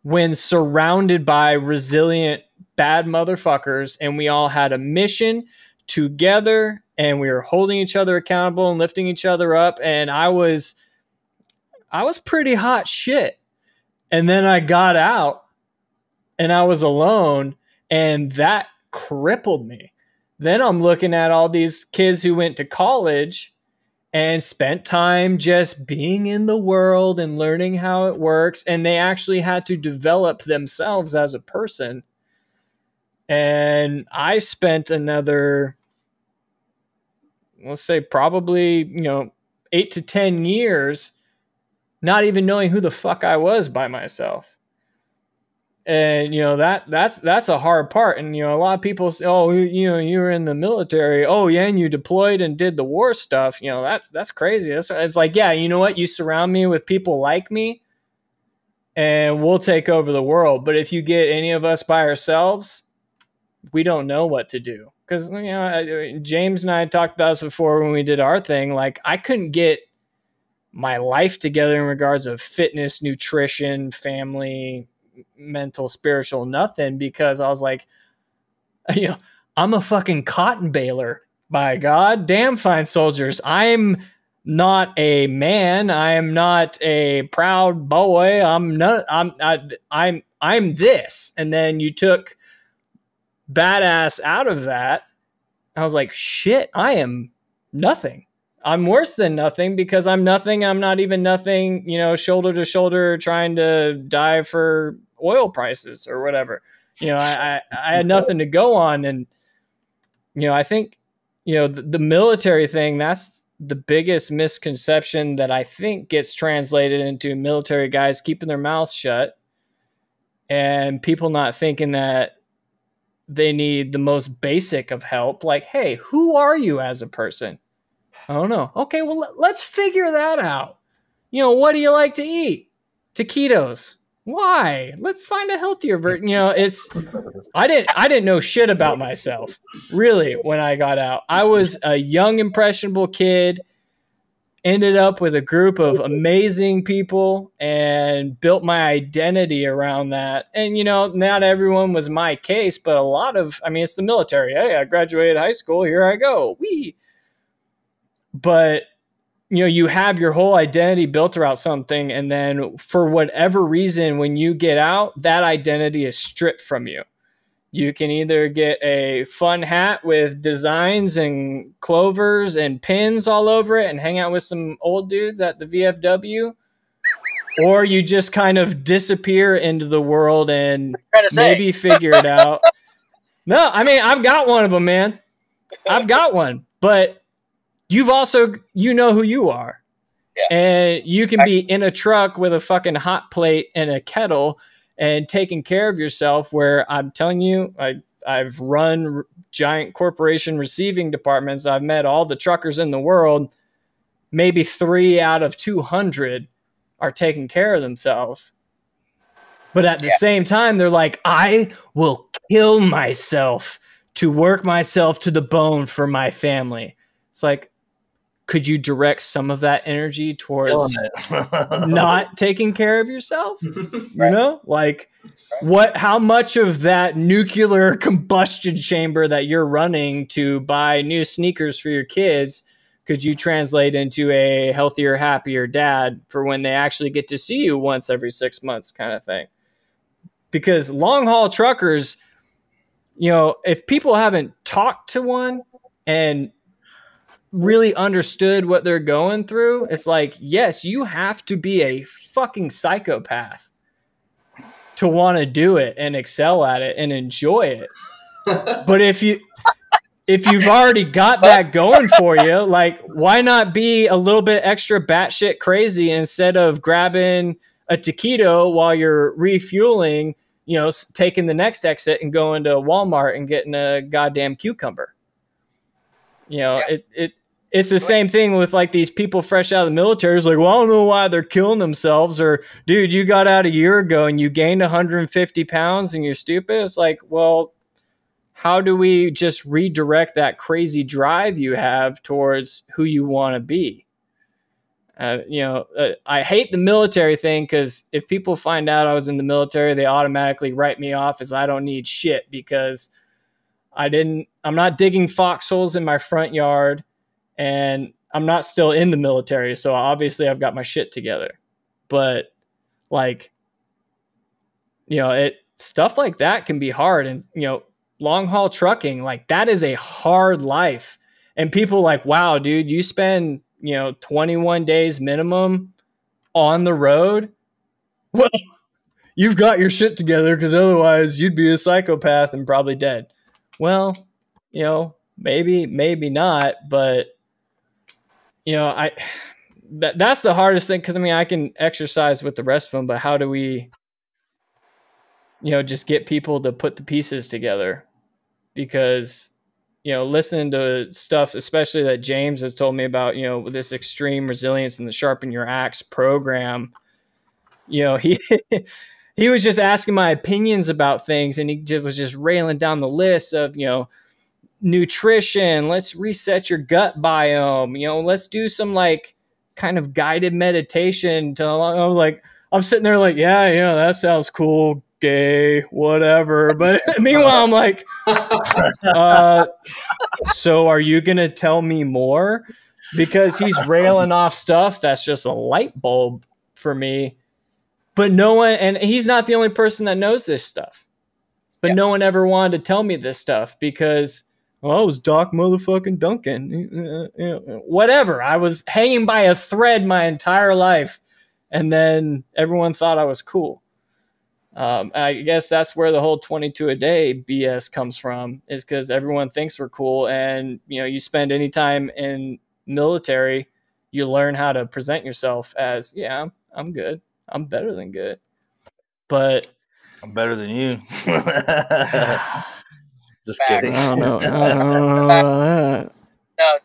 when surrounded by resilient, bad motherfuckers, and we all had a mission together and we were holding each other accountable and lifting each other up. And I was I was pretty hot shit. And then I got out and I was alone, and that crippled me. Then I'm looking at all these kids who went to college and spent time just being in the world and learning how it works. And they actually had to develop themselves as a person. And I spent another, let's say, probably, you know, eight to 10 years not even knowing who the fuck I was by myself. And you know that that's that's a hard part. And you know a lot of people say, "Oh, you know, you were in the military. Oh, yeah, and you deployed and did the war stuff." You know that's that's crazy. That's, it's like, yeah, you know what? You surround me with people like me, and we'll take over the world. But if you get any of us by ourselves, we don't know what to do. Because you know, James and I talked about this before when we did our thing. Like, I couldn't get my life together in regards of fitness, nutrition, family, mental, spiritual, nothing because I was like, you know, I'm a fucking cotton baler. By God, damn fine soldiers. I'm not a man. I am not a proud boy. I'm not. I'm. I, I'm. I'm this. And then you took badass out of that. I was like, shit. I am nothing. I'm worse than nothing because I'm nothing. I'm not even nothing, you know, shoulder to shoulder trying to die for oil prices or whatever. You know, I, I, I had nothing to go on. And, you know, I think, you know, the, the military thing, that's the biggest misconception that I think gets translated into military guys keeping their mouths shut and people not thinking that they need the most basic of help. Like, hey, who are you as a person? I don't know. Okay, well let's figure that out. You know, what do you like to eat? Taquitos. Why? Let's find a healthier version. You know, it's I didn't I didn't know shit about myself really when I got out. I was a young impressionable kid ended up with a group of amazing people and built my identity around that. And you know, not everyone was my case, but a lot of I mean, it's the military. Hey, I graduated high school, here I go. We but you know you have your whole identity built around something and then for whatever reason when you get out that identity is stripped from you You can either get a fun hat with designs and clovers and pins all over it and hang out with some old dudes at the VFW, or you just kind of disappear into the world and maybe figure it out. No, I mean, I've got one of them, man. I've got one, but you've also, you know who you are. Yeah. And you can be in a truck with a fucking hot plate and a kettle and taking care of yourself. Where I'm telling you, I I've run giant corporation receiving departments. I've met all the truckers in the world. Maybe three out of two hundred are taking care of themselves. But at the yeah. same time, they're like, I will kill myself to work myself to the bone for my family. It's like, could you direct some of that energy towards not taking care of yourself? You know, like what, how much of that nuclear combustion chamber that you're running to buy new sneakers for your kids could you translate into a healthier, happier dad for when they actually get to see you once every six months kind of thing? Because long haul truckers, you know, if people haven't talked to one and really understood what they're going through, it's like, yes, you have to be a fucking psychopath to want to do it and excel at it and enjoy it. but if you if you've already got that going for you, like why not be a little bit extra batshit crazy instead of grabbing a taquito while you're refueling, you know, taking the next exit and going to Walmart and getting a goddamn cucumber. You know, yeah. it, it it's the same thing with like these people fresh out of the military. It's like, well, I don't know why they're killing themselves. Or, dude, you got out a year ago and you gained 150 pounds and you're stupid. It's like, well, how do we just redirect that crazy drive you have towards who you want to be? Uh, you know, uh, I hate the military thing because if people find out I was in the military, they automatically write me off as I don't need shit because I didn't, I'm not digging foxholes in my front yard and I'm not still in the military, so obviously I've got my shit together. But like you know, it stuff like that can be hard and you know, long haul trucking, like that is a hard life. And people like, "Wow, dude, you spend, you know, 21 days minimum on the road?" Well, you've got your shit together cuz otherwise you'd be a psychopath and probably dead. Well, you know, maybe maybe not, but you know, I that that's the hardest thing because I mean I can exercise with the rest of them, but how do we, you know, just get people to put the pieces together? Because you know, listening to stuff, especially that James has told me about, you know, this extreme resilience and the sharpen your axe program. You know, he he was just asking my opinions about things, and he just was just railing down the list of you know nutrition. Let's reset your gut biome. You know, let's do some like kind of guided meditation to I'm like I'm sitting there like, yeah, you know, that sounds cool, gay, whatever. But meanwhile, I'm like, uh, so are you gonna tell me more? Because he's railing off stuff that's just a light bulb for me. But no one, and he's not the only person that knows this stuff. But yeah. no one ever wanted to tell me this stuff because Oh, well, I was Doc motherfucking Duncan. Uh, uh, uh, whatever. I was hanging by a thread my entire life. And then everyone thought I was cool. Um, I guess that's where the whole 22 a day BS comes from, is because everyone thinks we're cool. And, you know, you spend any time in military, you learn how to present yourself as, yeah, I'm, I'm good. I'm better than good. But I'm better than you. Just Facts. kidding. I don't know. I don't know about that. No,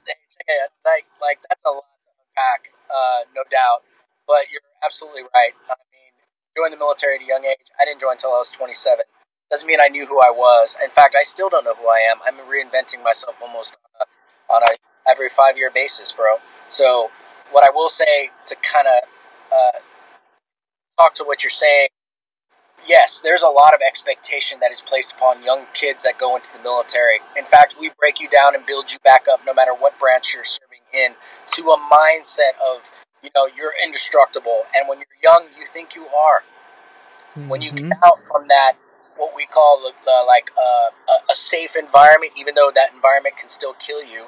like like that's a lot to unpack, uh, no doubt. But you're absolutely right. I mean, joined the military at a young age. I didn't join until I was 27. Doesn't mean I knew who I was. In fact, I still don't know who I am. I'm reinventing myself almost on a, on a every five year basis, bro. So, what I will say to kind of uh, talk to what you're saying yes, there's a lot of expectation that is placed upon young kids that go into the military. In fact, we break you down and build you back up no matter what branch you're serving in to a mindset of, you know, you're indestructible. And when you're young, you think you are. Mm-hmm. When you get mm-hmm. out from that what we call the, the like uh, a, a, safe environment, even though that environment can still kill you.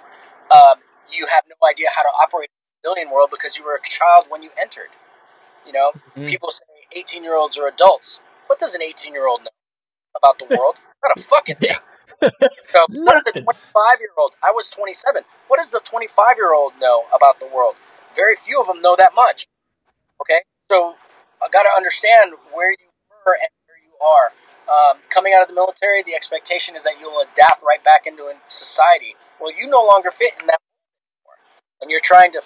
Um, you have no idea how to operate in the civilian world because you were a child when you entered. You know, mm-hmm. people say 18 year olds are adults. What does an 18 year old know about the world? Not a fucking thing. so, what does a 25 year old? I was 27. What does the 25 year old know about the world? Very few of them know that much. Okay, so I got to understand where you were and where you are. Um, coming out of the military, the expectation is that you'll adapt right back into society. Well, you no longer fit in that anymore, and you're trying to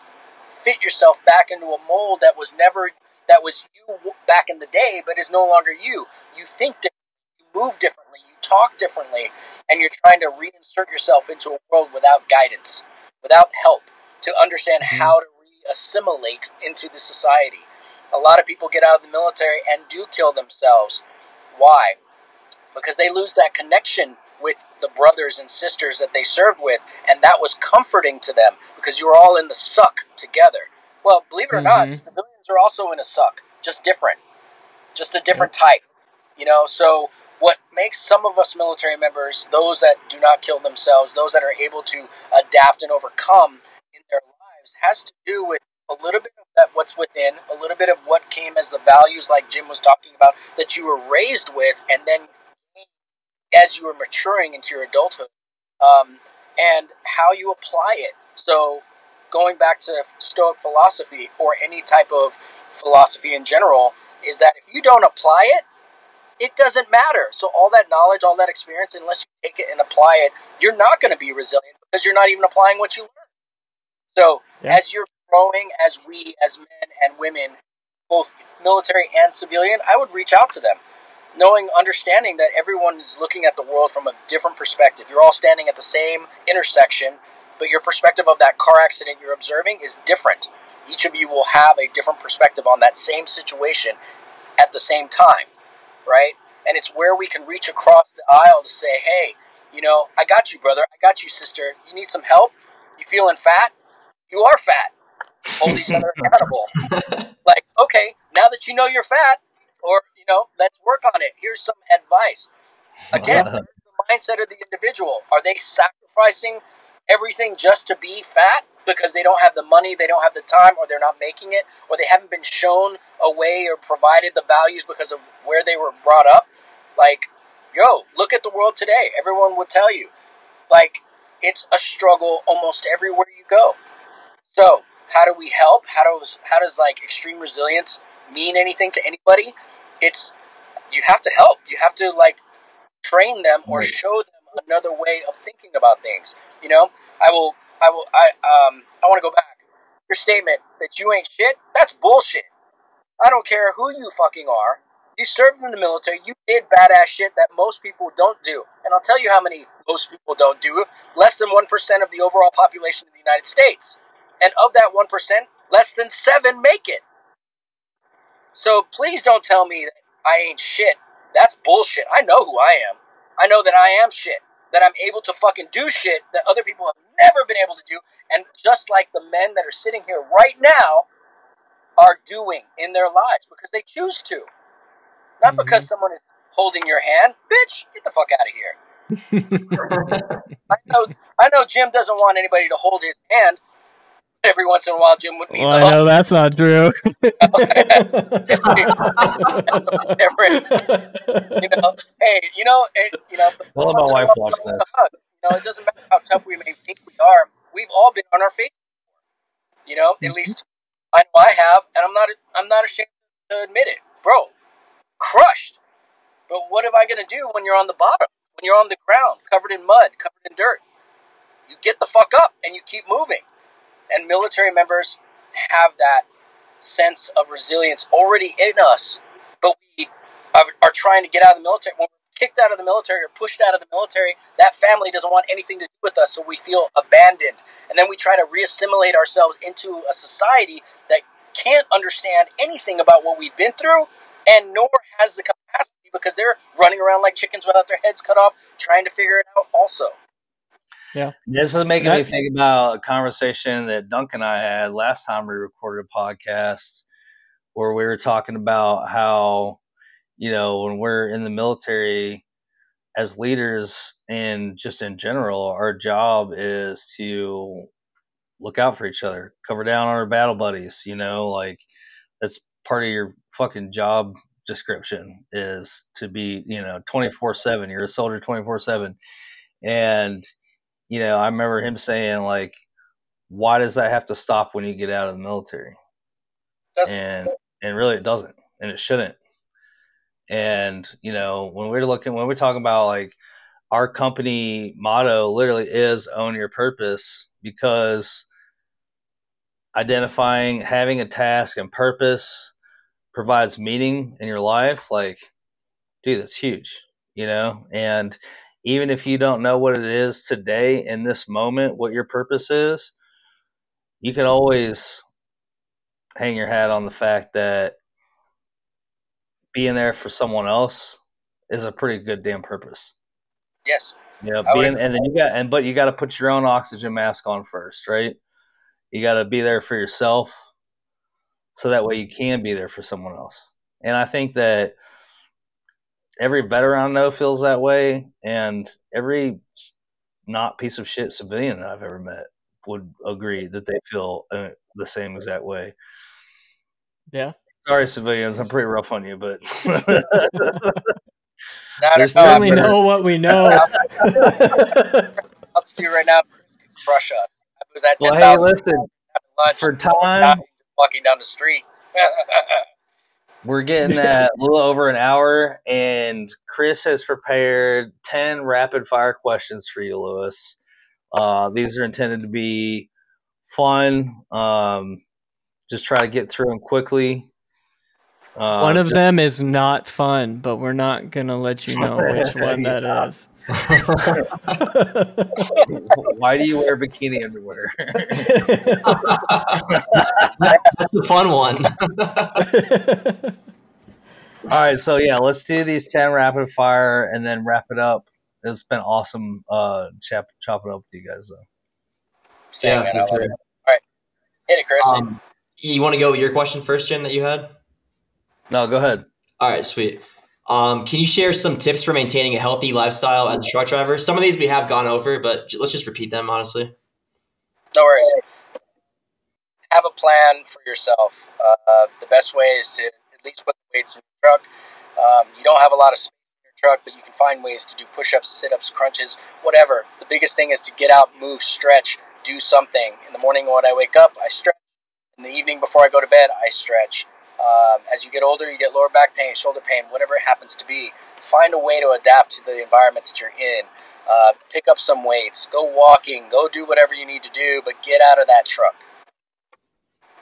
fit yourself back into a mold that was never that was you back in the day, but is no longer you. You think differently, you move differently, you talk differently, and you're trying to reinsert yourself into a world without guidance, without help, to understand mm-hmm. how to re-assimilate into the society. A lot of people get out of the military and do kill themselves. Why? Because they lose that connection with the brothers and sisters that they served with, and that was comforting to them because you were all in the suck together. Well, believe it or mm-hmm. not, civilians are also in a suck, just different, just a different type. You know, so what makes some of us military members, those that do not kill themselves, those that are able to adapt and overcome in their lives, has to do with a little bit of that what's within, a little bit of what came as the values, like Jim was talking about, that you were raised with, and then as you were maturing into your adulthood, um, and how you apply it. So going back to Stoic philosophy or any type of philosophy in general, is that if you don't apply it, it doesn't matter. So all that knowledge, all that experience, unless you take it and apply it, you're not going to be resilient because you're not even applying what you learn. So yeah. as you're growing, as we as men and women, both military and civilian, I would reach out to them, knowing, understanding that everyone is looking at the world from a different perspective. You're all standing at the same intersection but your perspective of that car accident you're observing is different. Each of you will have a different perspective on that same situation at the same time, right? And it's where we can reach across the aisle to say, hey, you know, I got you, brother. I got you, sister. You need some help? You feeling fat? You are fat. Hold each other accountable. like, okay, now that you know you're fat, or, you know, let's work on it. Here's some advice. Again, the mindset of the individual. Are they sacrificing everything just to be fat because they don't have the money, they don't have the time, or they're not making it, or they haven't been shown a way or provided the values because of where they were brought up. Like, yo, look at the world today. Everyone would tell you. Like, it's a struggle almost everywhere you go. So, how do we help? How does how does like extreme resilience mean anything to anybody? It's you have to help. You have to like train them or show them another way of thinking about things. You know, I will, I will, I um, I want to go back. Your statement that you ain't shit, that's bullshit. I don't care who you fucking are. You served in the military. You did badass shit that most people don't do. And I'll tell you how many most people don't do. Less than 1% of the overall population of the United States. And of that 1%, less than 7 make it. So please don't tell me that I ain't shit. That's bullshit. I know who I am. I know that I am shit that I'm able to fucking do shit that other people have never been able to do. And just like the men that are sitting here right now are doing in their lives because they choose to. Not mm-hmm. because someone is holding your hand. Bitch, get the fuck out of here. I know I know Jim doesn't want anybody to hold his hand. Every once in a while Jim would be well, I know that's not true. you know, hey, you know, it, you know, well, my wife watched this. You know, it doesn't matter how tough we may think we are. We've all been on our feet. You know, mm-hmm. at least I know I have, and I'm not. I'm not ashamed to admit it, bro. Crushed. But what am I going to do when you're on the bottom? When you're on the ground, covered in mud, covered in dirt? You get the fuck up and you keep moving. And military members have that sense of resilience already in us, but we are, trying to get out of the military. When we're kicked out of the military or pushed out of the military, that family doesn't want anything to do with us, so we feel abandoned. And then we try to reassimilate ourselves into a society that can't understand anything about what we've been through and nor has the capacity because they're running around like chickens without their heads cut off trying to figure it out also. Yeah. This is making that, me think about a conversation that Duncan and I had last time we recorded a podcast where we were talking about how, you know, when we're in the military as leaders and just in general, our job is to look out for each other, cover down on our battle buddies, you know, like that's part of your fucking job description is to be, you know, 24 7. You're a soldier 24 7. And, you know, I remember him saying, like, why does that have to stop when you get out of the military? Doesn't. And, and really it doesn't. And it shouldn't. And, you know, when we're looking, when we're talking about like our company motto literally is own your purpose because identifying, having a task and purpose provides meaning in your life. Like, dude, that's huge, you know? And even if you don't know what it is today in this moment, what your purpose is, you can always hang your hat on the fact that being there for someone else is a pretty good damn purpose. Yes. Yeah, being, and then you got and but you got to put your own oxygen mask on first, right? You got to be there for yourself, so that way you can be there for someone else. And I think that every veteran I know feels that way, and every not piece of shit civilian that I've ever met would agree that they feel uh, the same exact way. Yeah. Sorry, civilians. I'm pretty rough on you, but we certainly know what we know. Let's do right now. Crush us. I was at ten thousand. Well, hey, listen. For time, walking down the street. We're getting a little over an hour, and Chris has prepared 10 rapid fire questions for you, Luis. Uh, these are intended to be fun. Um, just try to get through them quickly. Uh, one of just, them is not fun, but we're not going to let you know which one that is. Why do you wear bikini underwear? That's a fun one. All right, so yeah, let's do these ten rapid fire and then wrap it up. It's been awesome uh chop, chopping up with you guys though. Same, yeah, man, All right, hit it, Chris. Um, you want to go with your question first, Jim, that you had? No, go ahead. All right, sweet. Um, can you share some tips for maintaining a healthy lifestyle as a truck driver? Some of these we have gone over, but let's just repeat them honestly. No worries. Have a plan for yourself. Uh, the best way is to at least put the weights in the truck. Um, you don't have a lot of space in your truck, but you can find ways to do push ups, sit ups, crunches, whatever. The biggest thing is to get out, move, stretch, do something. In the morning when I wake up, I stretch. In the evening before I go to bed, I stretch. Um, as you get older, you get lower back pain, shoulder pain, whatever it happens to be. Find a way to adapt to the environment that you're in. Uh, pick up some weights, go walking, go do whatever you need to do, but get out of that truck.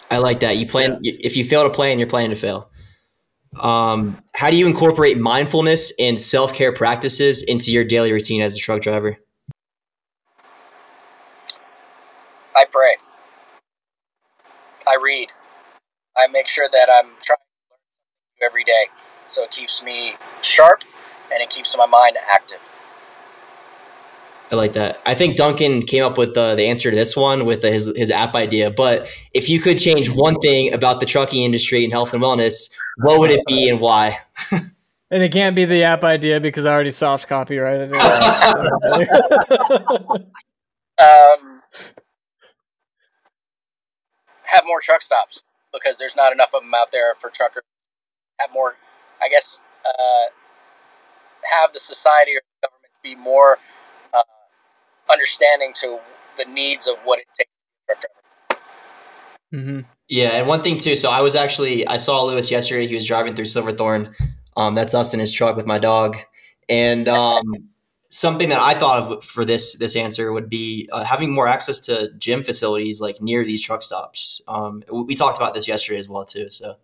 I like that. You plan yeah. if you fail to plan, you're planning to fail. Um, how do you incorporate mindfulness and self care practices into your daily routine as a truck driver? I pray. I read. I make sure that I'm trying to learn every day. So it keeps me sharp and it keeps my mind active. I like that. I think Duncan came up with uh, the answer to this one with his his app idea. But if you could change one thing about the trucking industry and health and wellness, what would it be and why? and it can't be the app idea because I already soft copyrighted it. um, have more truck stops because there's not enough of them out there for truckers. Have more, I guess, uh, have the society or the government be more uh, understanding to the needs of what it takes to be a truck driver. Mm-hmm. Yeah, and one thing too. So I was actually I saw Luis yesterday. He was driving through Silverthorne. Um, that's us in his truck with my dog, and um, something that I thought of for this this answer would be uh, having more access to gym facilities like near these truck stops. Um, we talked about this yesterday as well too. So,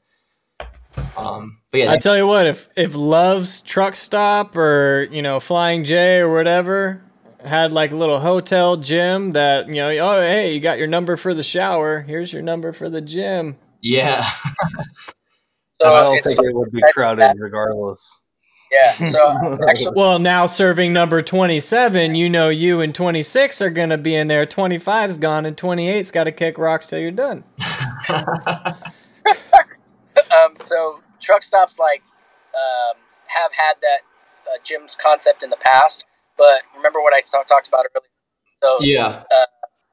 um, but yeah, I tell you what, if if Love's truck stop or you know Flying J or whatever had like a little hotel gym that you know, oh hey, you got your number for the shower. Here's your number for the gym. Yeah. so I don't think it would be crowded regardless. Yeah. So actually, well, now serving number 27, you know, you and 26 are going to be in there. 25's gone, and 28's got to kick rocks till you're done. um, so truck stops like um, have had that uh, gym's concept in the past, but remember what I talked about earlier. So yeah, uh,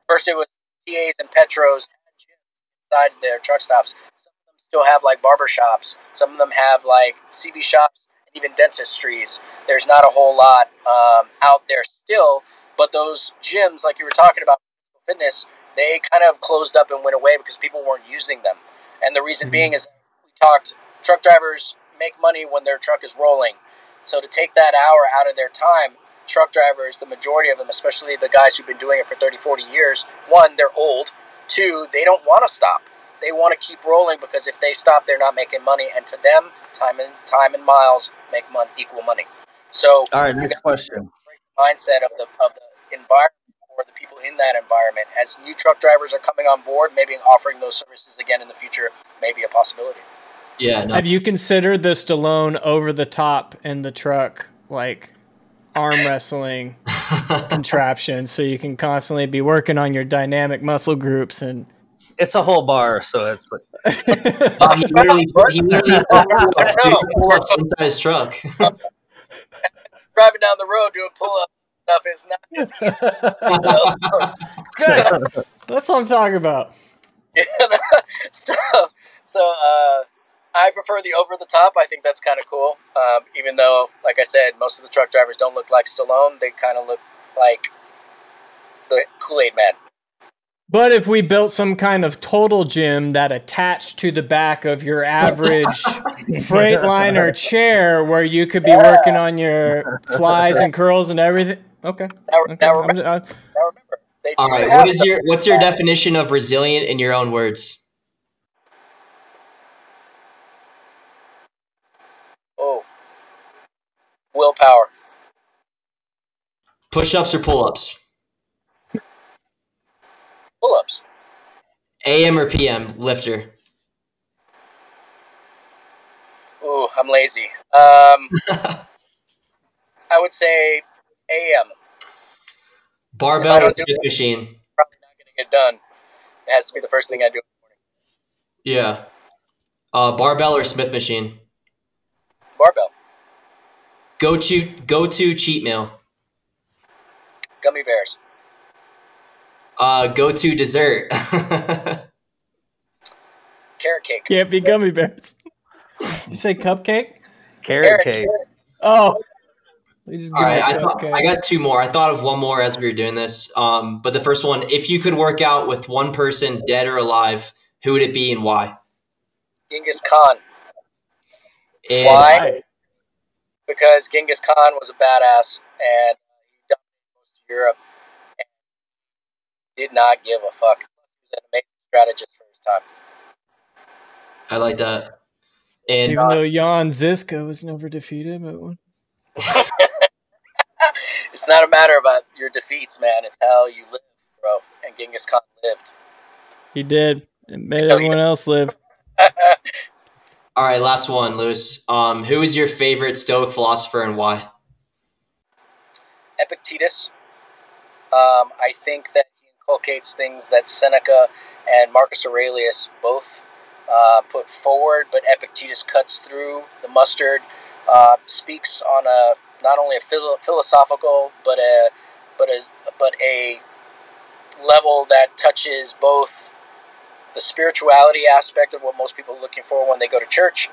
first it was TAs and Petros inside their truck stops. Some of them still have like barber shops. Some of them have like CB shops, and even dentistries. There's not a whole lot um, out there still, but those gyms, like you were talking about, fitness, they kind of closed up and went away because people weren't using them. And the reason mm-hmm. being is we talked truck drivers make money when their truck is rolling. So to take that hour out of their time, truck drivers, the majority of them, especially the guys who've been doing it for 30, 40 years, one, they're old. Two, they don't want to stop. They want to keep rolling because if they stop, they're not making money. And to them, time and time and miles make money equal money. So, all right, next question. Mindset of the of the environment or the people in that environment. As new truck drivers are coming on board, maybe offering those services again in the future may be a possibility. Yeah. No. Have you considered the Stallone over the top in the truck, like arm wrestling contraption, so you can constantly be working on your dynamic muscle groups and. It's a whole bar, so it's like. oh, he literally, he literally pull ups inside his truck. Driving down the road doing pull ups stuff is not as easy. Good. That's what I'm talking about. so, so uh, I prefer the over the top. I think that's kind of cool. Um, even though, like I said, most of the truck drivers don't look like Stallone. They kind of look like the Kool Aid Man. But if we built some kind of total gym that attached to the back of your average Freightliner chair where you could be yeah. working on your flies and curls and everything, Okay. Now, okay. now remember, uh, now remember All right. What is your what's your definition of resilient in your own words? Oh, willpower. Push-ups or pull-ups? Pull-ups. AM or PM lifter? Oh, I'm lazy. Um, I would say AM. Barbell or Smith machine? Probably not going to get done. It has to be the first thing I do in the morning. Yeah. Uh, barbell or Smith machine? Barbell. Go to go to cheat meal. Gummy bears. Uh, go to dessert. Carrot cake. Can't be gummy bears. you say cupcake? Carrot, Carrot cake. Oh, all right, I, thought, I, got two more. I thought of one more as we were doing this. Um, but the first one, if you could work out with one person, dead or alive, who would it be and why? Genghis Khan. And why? Because Genghis Khan was a badass and he dominated most of Europe and did not give a fuck. He was an amazing strategist for his time. I like that. And even uh, though Jan Žižka was never defeated, but one. it's not a matter about your defeats, man. It's how you live, bro. And Genghis Khan lived. He did. It made everyone else live. All right, last one, Luis. Um, who is your favorite Stoic philosopher and why? Epictetus. Um, I think that he inculcates things that Seneca and Marcus Aurelius both uh, put forward, but Epictetus cuts through the mustard, uh, speaks on a not only a philosophical but a but a but a level that touches both the spirituality aspect of what most people are looking for when they go to church.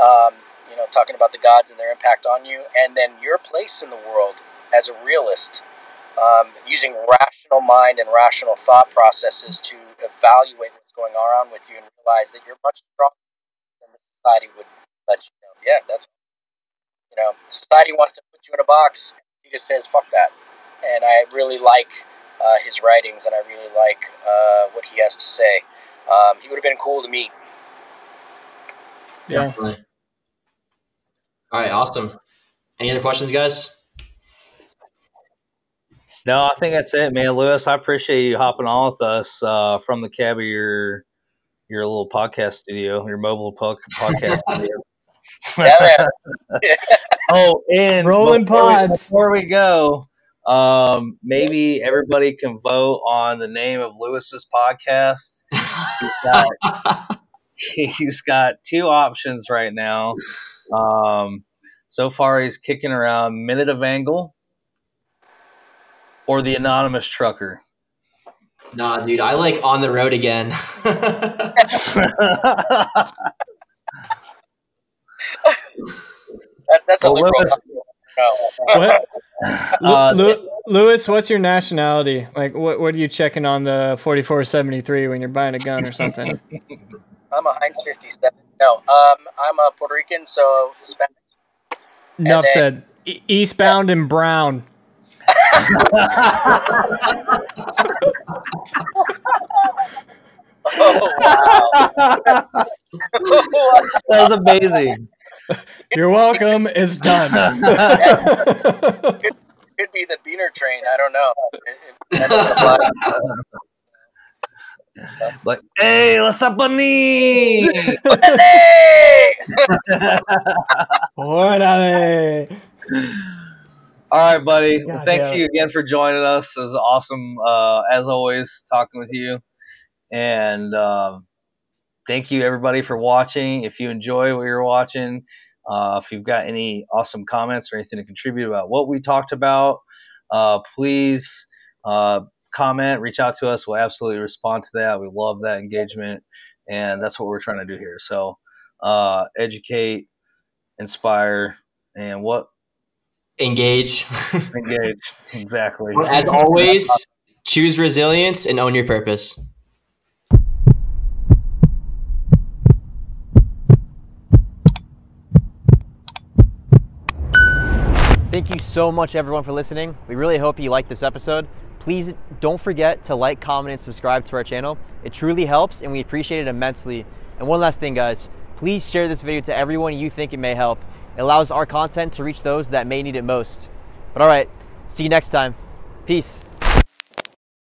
Um, you know, talking about the gods and their impact on you, and then your place in the world as a realist, um, using rational mind and rational thought processes to evaluate what's going on with you and realize that you're much stronger than the society would let you know. Yeah, that's you know, society wants to put you in a box. He just says, "Fuck that," and I really like uh, his writings, and I really like uh, what he has to say. Um, he would have been cool to meet. Yeah. Definitely. All right. Awesome. Any other questions, guys? No, I think that's it, man. Luis, I appreciate you hopping on with us uh, from the cab of your your little podcast studio, your mobile po- podcast studio. Yeah, oh, and rolling before pods. We, before we go, um, maybe everybody can vote on the name of Luis's podcast. He's got, he's got two options right now. Um, so far, he's kicking around Minute of Angle or the Anonymous Trucker. Nah, dude, I like on the road again. That, that's a Well, liberal. Luis- No. What? Uh, Lu- Luis, what's your nationality? Like, what what are you checking on the forty four seventy three when you're buying a gun or something? I'm a Heinz 57. No, um, I'm a Puerto Rican, so Hispanic. Enough then- said. E- eastbound and brown. Oh, wow. that was amazing. You're welcome. It's done. Could be the Beaner train. I don't know. It- it- that. Like, hey, what's up, bunny? Hey! Órale. All right, buddy. Well, thanks damn. you again for joining us. It was awesome, uh, as always, talking with you. And um, thank you, everybody, for watching. If you enjoy what you're watching, uh, if you've got any awesome comments or anything to contribute about what we talked about, uh, please uh, comment, reach out to us. We'll absolutely respond to that. We love that engagement. And that's what we're trying to do here. So, uh, educate, inspire, and what? Engage. Engage. Exactly. As always, choose resilience and own your purpose. Thank you so much, everyone, for listening. We really hope you liked this episode. Please don't forget to like, comment, and subscribe to our channel. It truly helps, and we appreciate it immensely. And one last thing, guys please share this video to everyone you think it may help. It allows our content to reach those that may need it most. But all right, see you next time. Peace.